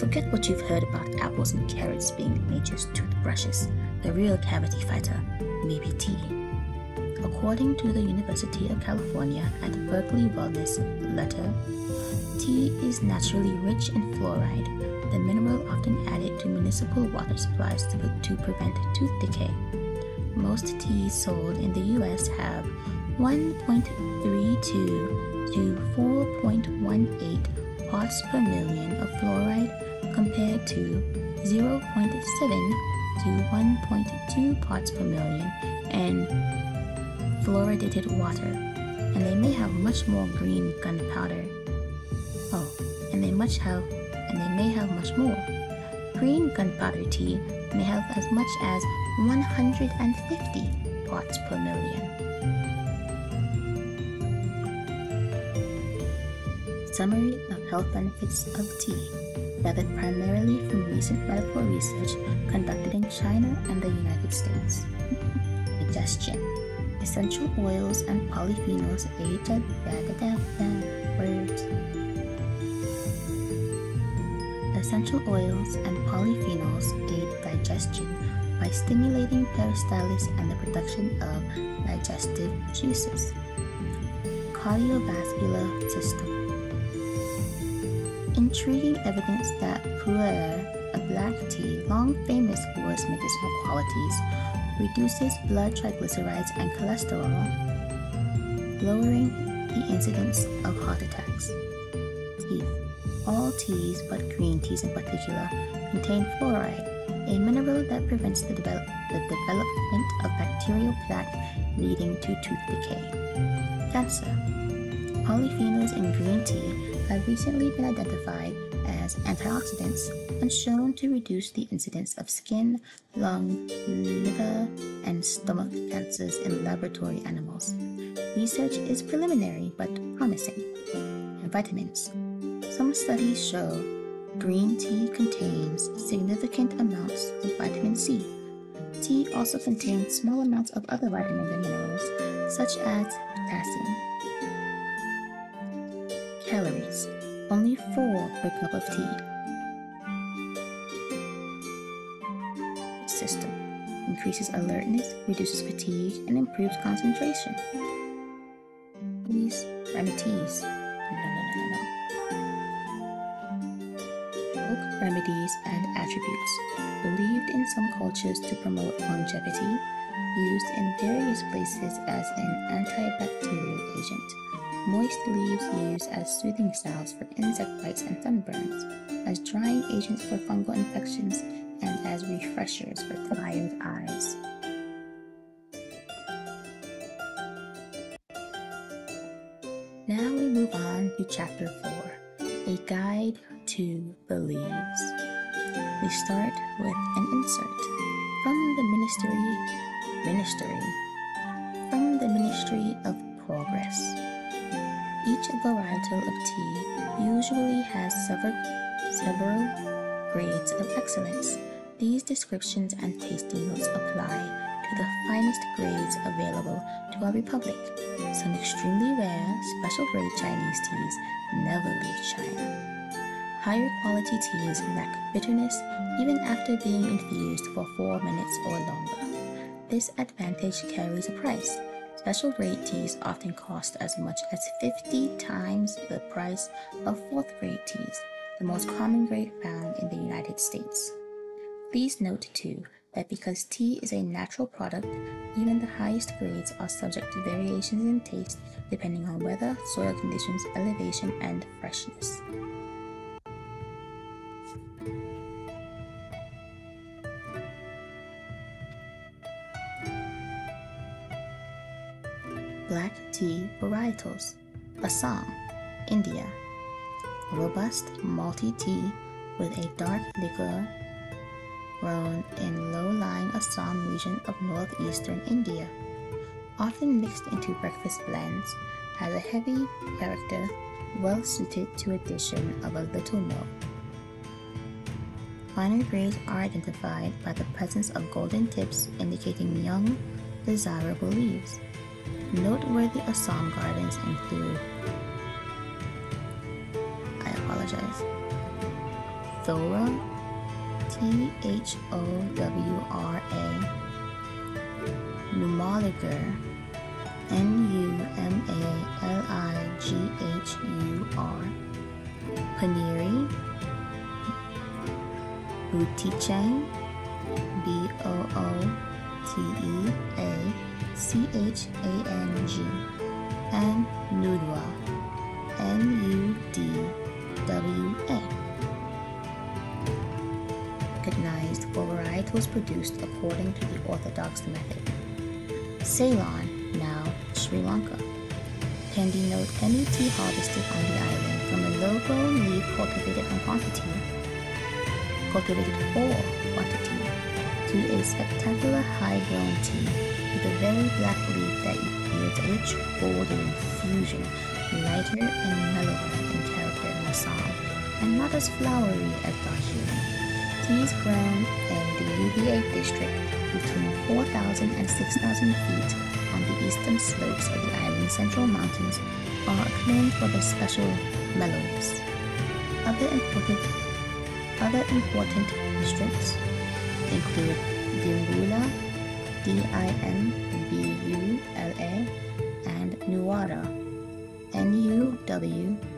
Forget what you've heard about apples and carrots being nature's toothbrushes. The real cavity fighter may be tea. According to the University of California at Berkeley Wellness Letter, tea is naturally rich in fluoride, the mineral often added to municipal water supplies to, prevent tooth decay. Most teas sold in the US have 1.32 to 4.18 parts per million of fluoride compared to 0.7 to 1.2 parts per million in fluoridated water, and they may have much more green gunpowder. Oh, and they much have and they may have much more. Green gunpowder tea may have as much as 150 parts per million. Summary of health benefits of tea, gathered primarily from recent medical research conducted in China and the United States. [laughs] Digestion. Essential oils and polyphenols. Essential oils and polyphenols aid digestion by stimulating peristalsis and the production of digestive juices. Cardiovascular system. Intriguing evidence that pu'er, a black tea long famous for its medicinal qualities, reduces blood triglycerides and cholesterol, lowering the incidence of heart attacks. Teeth. All teas, but green teas in particular, contain fluoride, a mineral that prevents the, develop- the development of bacterial plaque leading to tooth decay. Cancer. Polyphenols in green tea have recently been identified as antioxidants and shown to reduce the incidence of skin, lung, liver, and stomach cancers in laboratory animals. Research is preliminary but promising. And vitamins. Some studies show green tea contains significant amounts of vitamin C. Tea also contains small amounts of other vitamins and minerals, such as potassium. Calories only 4 per cup of tea. System increases alertness, reduces fatigue, and improves concentration. These remedies. No, no, no, no, no. Folk remedies and attributes believed in some cultures to promote longevity, used in various places as an antibacterial agent. Moist leaves used as soothing salves for insect bites and sunburns, as drying agents for fungal infections, and as refreshers for tired eyes. Now we move on to chapter 4 A Guide to Beliefs. We start with an insert from the ministry, ministry, from the Ministry of Progress. Each varietal of tea usually has several, several grades of excellence. These descriptions and tasting notes apply to the finest grades available to our republic. Some extremely rare, special grade Chinese teas never leave China. Higher quality teas lack bitterness even after being infused for four minutes or longer. This advantage carries a price. Special grade teas often cost as much as 50 times the price of fourth grade teas, the most common grade found in the United States. Please note too that because tea is a natural product, even the highest grades are subject to variations in taste depending on weather, soil conditions, elevation, and freshness. Black tea varietals Assam, India. Robust malty tea with a dark liquor grown in low-lying Assam region of northeastern India. Often mixed into breakfast blends, has a heavy character well suited to addition of a little milk. Finer grades are identified by the presence of golden tips indicating young, desirable leaves. Noteworthy Assam gardens include I apologize. Thowra T H O W R A, Numalighur, N U M A L I G H U R, Paniri, Booteachang, B O O T E A C H A N G, and Nudwa, N U D W A. Recognized for varietals produced according to the orthodox method. Ceylon, now Sri Lanka, can denote any tea harvested on the island from a low-grown leaf cultivated on quantity, cultivated for quantity, to a spectacular high-grown tea a very black leaf that yields a rich golden fusion, lighter and mellower in character than Assam, and not as flowery as Darjeeling. Teas grown in the Uva district between 4,000 and 6,000 feet on the eastern slopes of the island's central mountains are acclaimed for their special mellowness. Other important, other important districts include Dimbula, D-I-M-B-U-L-A, and Nuwara, N-U-W-A-R-A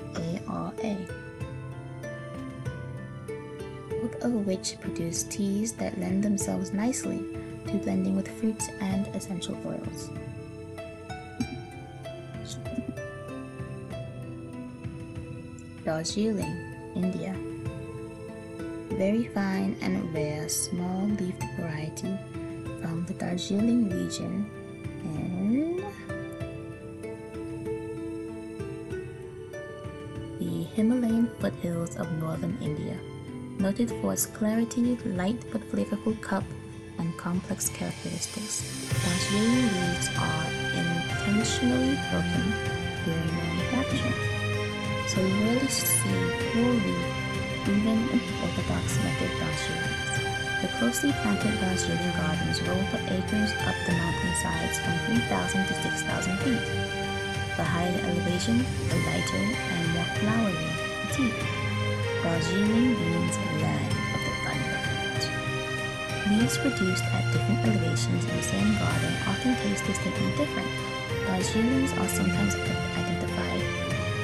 both of which produce teas that lend themselves nicely to blending with fruits and essential oils. Darjeeling, India. Very fine and rare small leafed variety from the Darjeeling region and the Himalayan foothills of northern India noted for its clarity, light but flavorful cup, and complex characteristics. Darjeeling leaves are intentionally broken during manufacture, so you rarely see whole leaf even in orthodox method Darjeelings. Closely planted Darjeeling gardens roll for acres up the mountainsides from 3,000 to 6,000 feet. The higher the elevation, the lighter and more flowery the tea. Darjeeling means land of the thunderbird. Leaves produced at different elevations in the same garden often taste distinctly different. Darjeelings are sometimes identified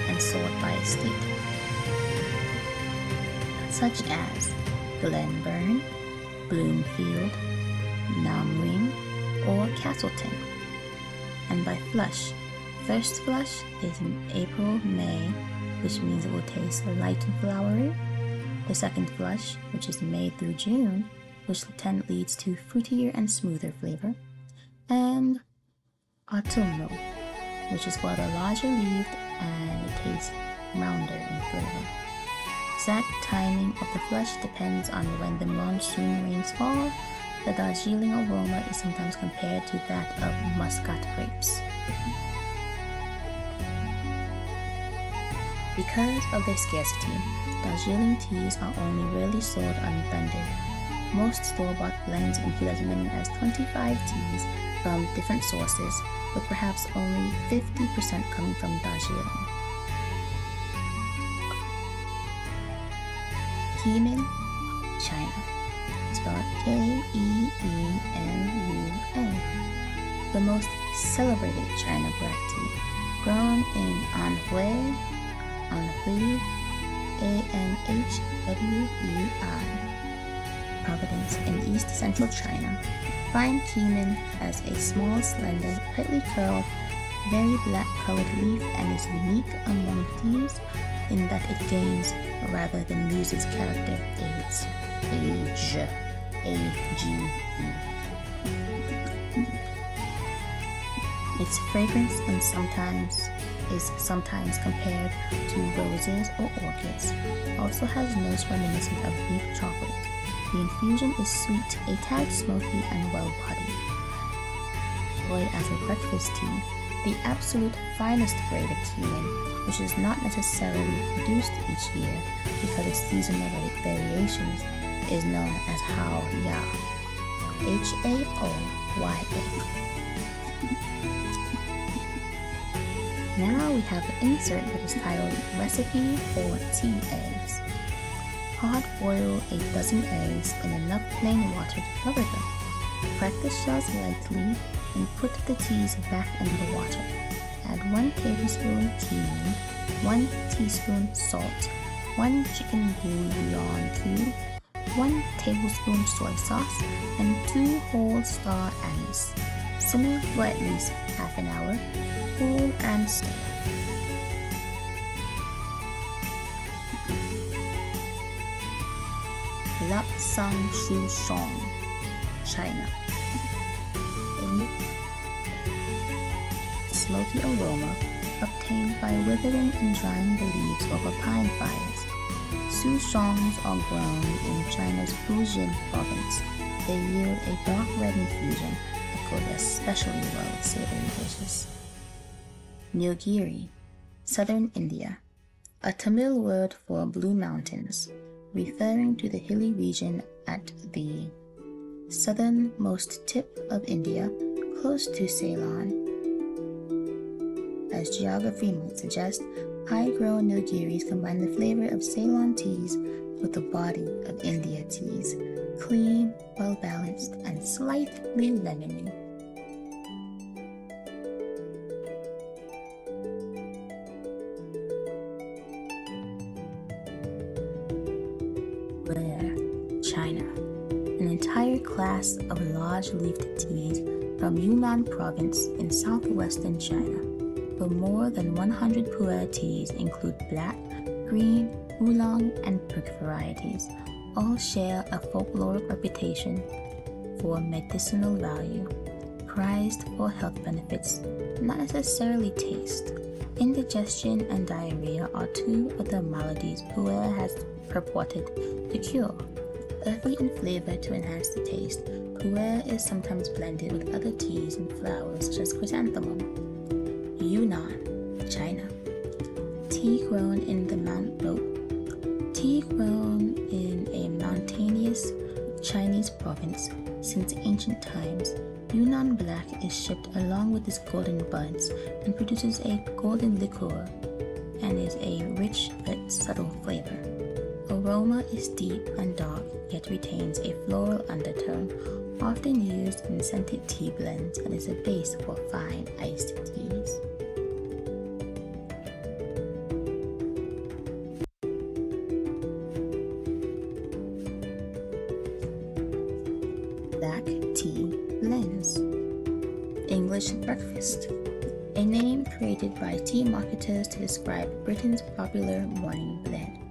and sold by state, such as Glenburn, Bloomfield, Namring, or Castleton, and by flush. First flush is in April, May, which means it will taste light and flowery. The second flush, which is May through June, which then leads to fruitier and smoother flavor. And autumnal, which is the larger leaved and it tastes rounder in flavor. The exact timing of the flush depends on when the monsoon rains fall. The Darjeeling aroma is sometimes compared to that of Muscat grapes. Because of their scarcity, Darjeeling teas are only rarely sold unblended. Most store-bought blends include as many as 25 teas from different sources, with perhaps only 50% coming from Darjeeling. Keemun, China, spelled K-E-E-M-U-N. The most celebrated China black tea, grown in Anhui, Anhui, A-N-H-W-E-I, Providence in east central China. Fine Keemun has a small, slender, tightly curled, very black colored leaf and is unique among teas in that it gains rather than loses character age. Age. A-G-E. Its fragrance and sometimes is sometimes compared to roses or orchids. Also has notes reminiscent of deep chocolate. The infusion is sweet, a tad smoky, and well-bodied. Employed as a breakfast tea, the absolute finest grade of Keemun, which is not necessarily produced each year because of seasonal variations, is known as Hao Ya. H A O Y A. Now we have an insert that is titled Recipe for Tea Eggs. Hard boil a dozen eggs in enough plain water to cover them. Crack the shells lightly and put the teas back in the water. Add 1 tablespoon Keemun, 1 teaspoon salt, 1 chicken bouillon cube, 1 tablespoon soy sauce, and 2 whole star anise. Simmer for at least half an hour cool and stir. Lapsang Souchong China. Smoky aroma obtained by withering and drying the leaves over pine fires. Souchongs are grown in China's Fujian province. They yield a dark red infusion that goes especially well with savory dishes. Nilgiri, southern India, a Tamil word for blue mountains, referring to the hilly region at the southernmost tip of India, close to Ceylon. As geography might suggest, high-grown Nilgiris combine the flavor of Ceylon teas with the body of India teas, clean, well-balanced, and slightly lemony. China, an entire class of large leafed teas from Yunnan province in southwestern China. The more than 100 pu'er teas include black, green, oolong, and brick varieties. All share a folkloric reputation for medicinal value, prized for health benefits, not necessarily taste. Indigestion and diarrhea are two of the maladies pu'er has purported to cure. Earthy in flavor to enhance the taste, pu'er is sometimes blended with other teas and flowers such as chrysanthemum. Grown in the Mount Rope. Tea grown in a mountainous Chinese province since ancient times. Yunnan Black is shipped along with its golden buds and produces a golden liqueur and is a rich but subtle flavor. Aroma is deep and dark, yet retains a floral undertone, often used in scented tea blends and is a base for fine iced teas. By tea marketers to describe Britain's popular morning blend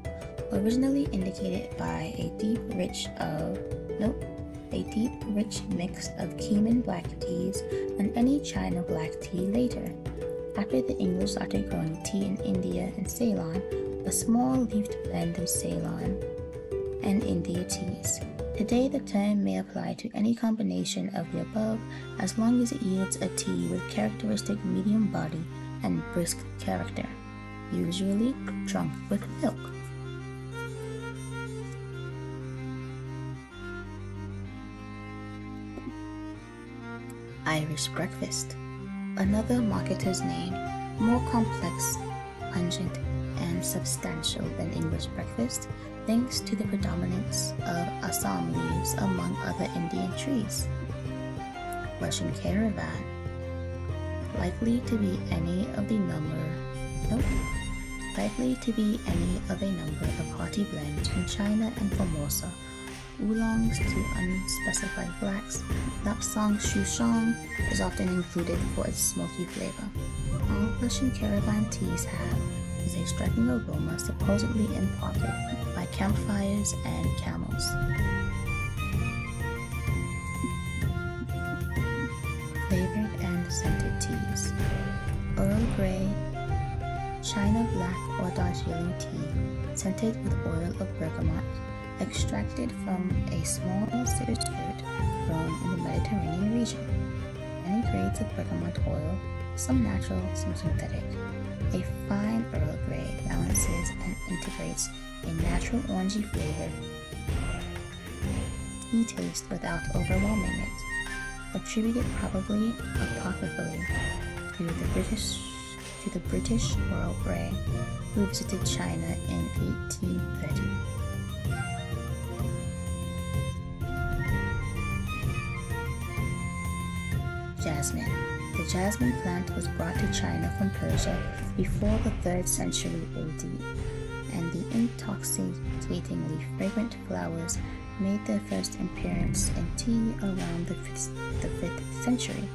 originally indicated by a deep rich of nope, a deep rich mix of Keemun black teas and any China black tea later. After the English started growing tea in India and Ceylon, a small leafed blend of Ceylon and India teas. Today, the term may apply to any combination of the above as long as it yields a tea with characteristic medium body and brisk character, usually drunk with milk. Irish breakfast. Another marketer's name, more complex, pungent, and substantial than English breakfast, thanks to the predominance of Assam leaves among other Indian trees. Russian caravan. Likely to be any of the number. Nope. Likely to be any of a number of hearty blends from China and Formosa, oolongs to unspecified blacks. Lapsang Souchong is often included for its smoky flavor. All Russian caravan teas have is a striking aroma supposedly imparted by campfires and camels. Flavored and scented. Earl Grey, China Black or Darjeeling tea, scented with oil of bergamot, extracted from a small citrus fruit grown in the Mediterranean region. Many grades of bergamot oil, some natural, some synthetic. A fine Earl Grey balances and integrates a natural orangey flavor tea taste without overwhelming it. Attributed probably apocryphally to the British to the British Earl Grey, who visited China in 1830. Jasmine. The jasmine plant was brought to China from Persia before the 3rd century AD, and the intoxicatingly fragrant flowers made their first appearance in tea around the 5th, the 5th century.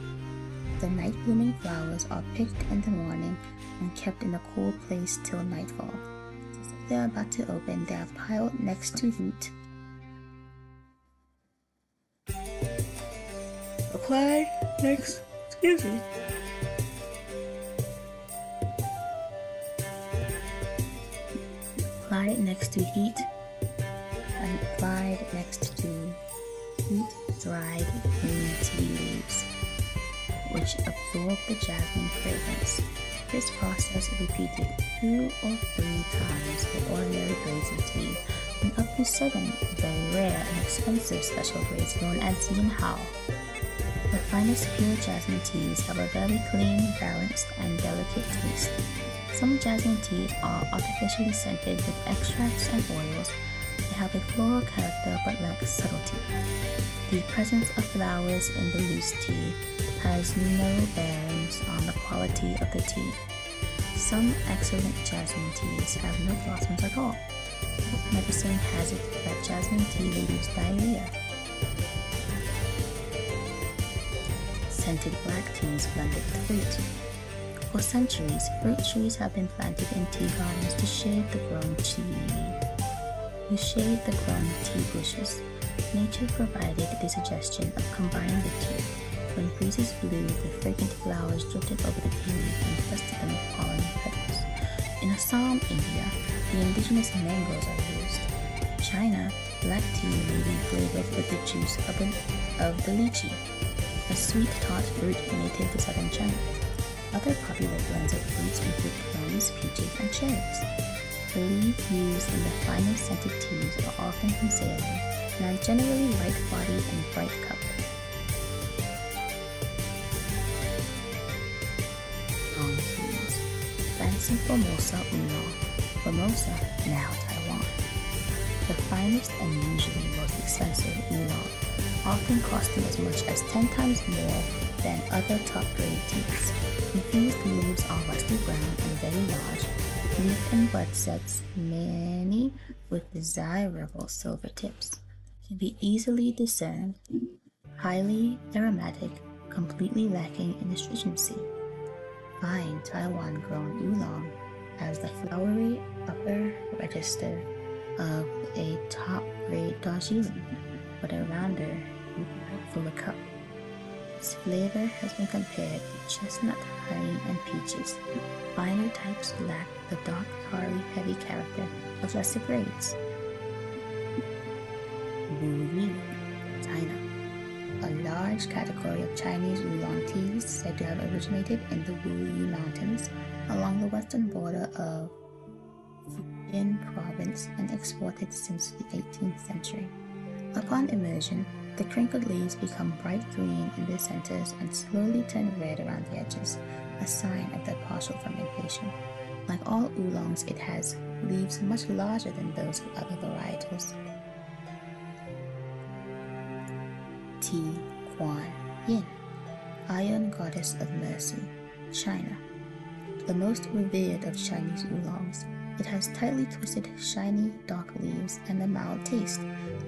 The night blooming flowers are picked in the morning and kept in a cool place till nightfall. Just as they are about to open, they are piled next to heat. Apply next. Excuse me. Applied next to heat and applied next to heat dried green tea which absorb the jasmine fragrance. This process is repeated two or three times for ordinary grades of tea, and up to seven very rare and expensive special grades known as yin hao. The finest pure jasmine teas have a very clean, balanced, and delicate taste. Some jasmine teas are artificially scented with extracts and oils. Have a floral character but lack subtlety. The presence of flowers in the loose tea has no bearings on the quality of the tea. Some excellent jasmine teas have no blossoms at all. Medicine has it that jasmine tea relieves diarrhea. Scented black teas blended with fruit. For centuries, fruit trees have been planted in tea gardens to shade the grown tea. To shade the grown tea bushes. Nature provided the suggestion of combining the two when breezes blew, the fragrant flowers drifted over the tea leaf and dusted them with pollen petals. In Assam, India, the indigenous mangoes are used. China, black tea may be flavored with the juice of the, of the lychee, a sweet tart fruit native to southern China. Other popular blends of fruits include plums, peaches, and cherries. The leaves used in the finest scented teas are often from Ceylon and are generally light-bodied and bright-colored. Long teas. Fancy Formosa Oolong. Formosa, now Taiwan. The finest and usually most expensive oolong, often costing as much as 10 times more than other top-grade teas. Infused leaves are rusty brown and very large. Leaf and bud sets, many with desirable silver tips, can be easily discerned. Highly aromatic, completely lacking in astringency. Fine Taiwan grown oolong has the flowery upper register of a top grade Darjeeling, but a rounder, fuller cup. Its flavor has been compared to chestnut, honey, and peaches. Finer types lack the dark, tarry, heavy character of lesser grades. Wu China. A large category of Chinese oolong teas said to have originated in the Wuyi Mountains along the western border of Fujian province and exported since the 18th century. Upon immersion, the crinkled leaves become bright green in their centers and slowly turn red around the edges, a sign of their partial fermentation. Like all oolongs, it has leaves much larger than those of other varietals. Ti Kuan Yin, Iron Goddess of Mercy. China. The most revered of Chinese oolongs, it has tightly twisted, shiny, dark leaves and a mild taste.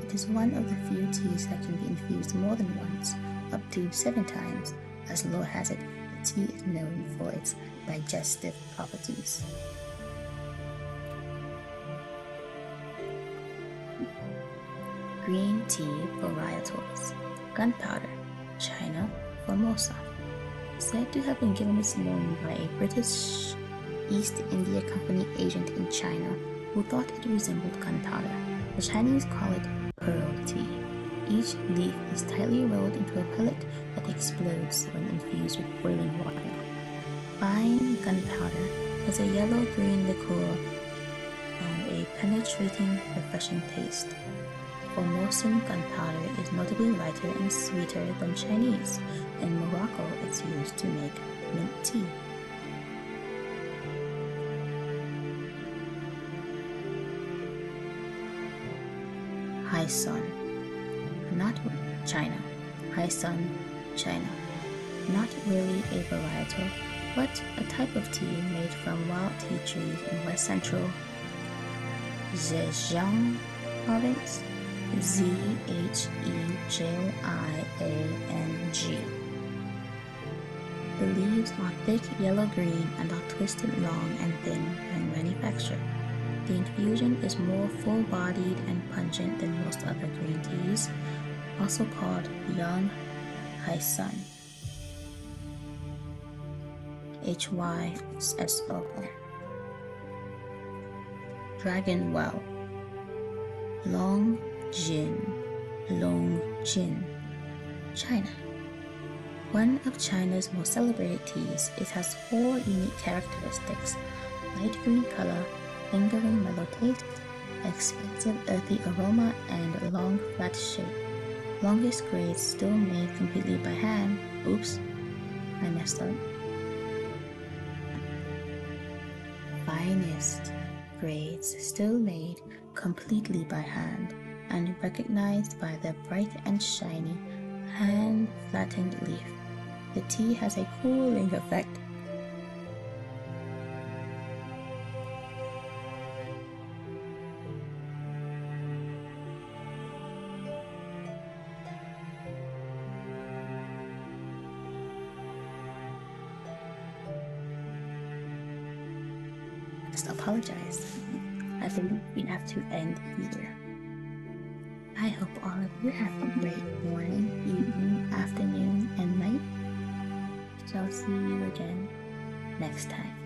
It is one of the few teas that can be infused more than once, up to seven times. As lore has it, tea is known for its digestive properties. Green tea varietals. Gunpowder, China, Formosa. Said to have been given its name by a British East India Company agent in China who thought it resembled gunpowder. The Chinese call it pearl tea. Each leaf is tightly rolled into a pellet that explodes when infused with boiling water. Fine gunpowder has a yellow-green liqueur and a penetrating, refreshing taste. Formosan gunpowder is notably lighter and sweeter than Chinese. In Morocco, it's used to make mint tea. Hyson, not China. Hyson, China. Not really a varietal, but a type of tea made from wild tea trees in west central Zhejiang province Z H E J I A N G. The leaves are thick yellow green and are twisted long and thin when manufactured. The infusion is more full bodied and pungent than most other green teas, also called Young Hyson. H Y S O N. Dragon Well. Long Jin, Long Jin, China. One of China's most celebrated teas, it has four unique characteristics light green color, lingering mellow taste, expensive earthy aroma, and long flat shape. Longest grades still made completely by hand. Oops, I messed up. Finest grades still made completely by hand and recognized by their bright and shiny, hand flattened leaf. The tea has a cooling effect. To end here. I hope all of you have a great morning, evening, afternoon, and night. Shall see you again next time.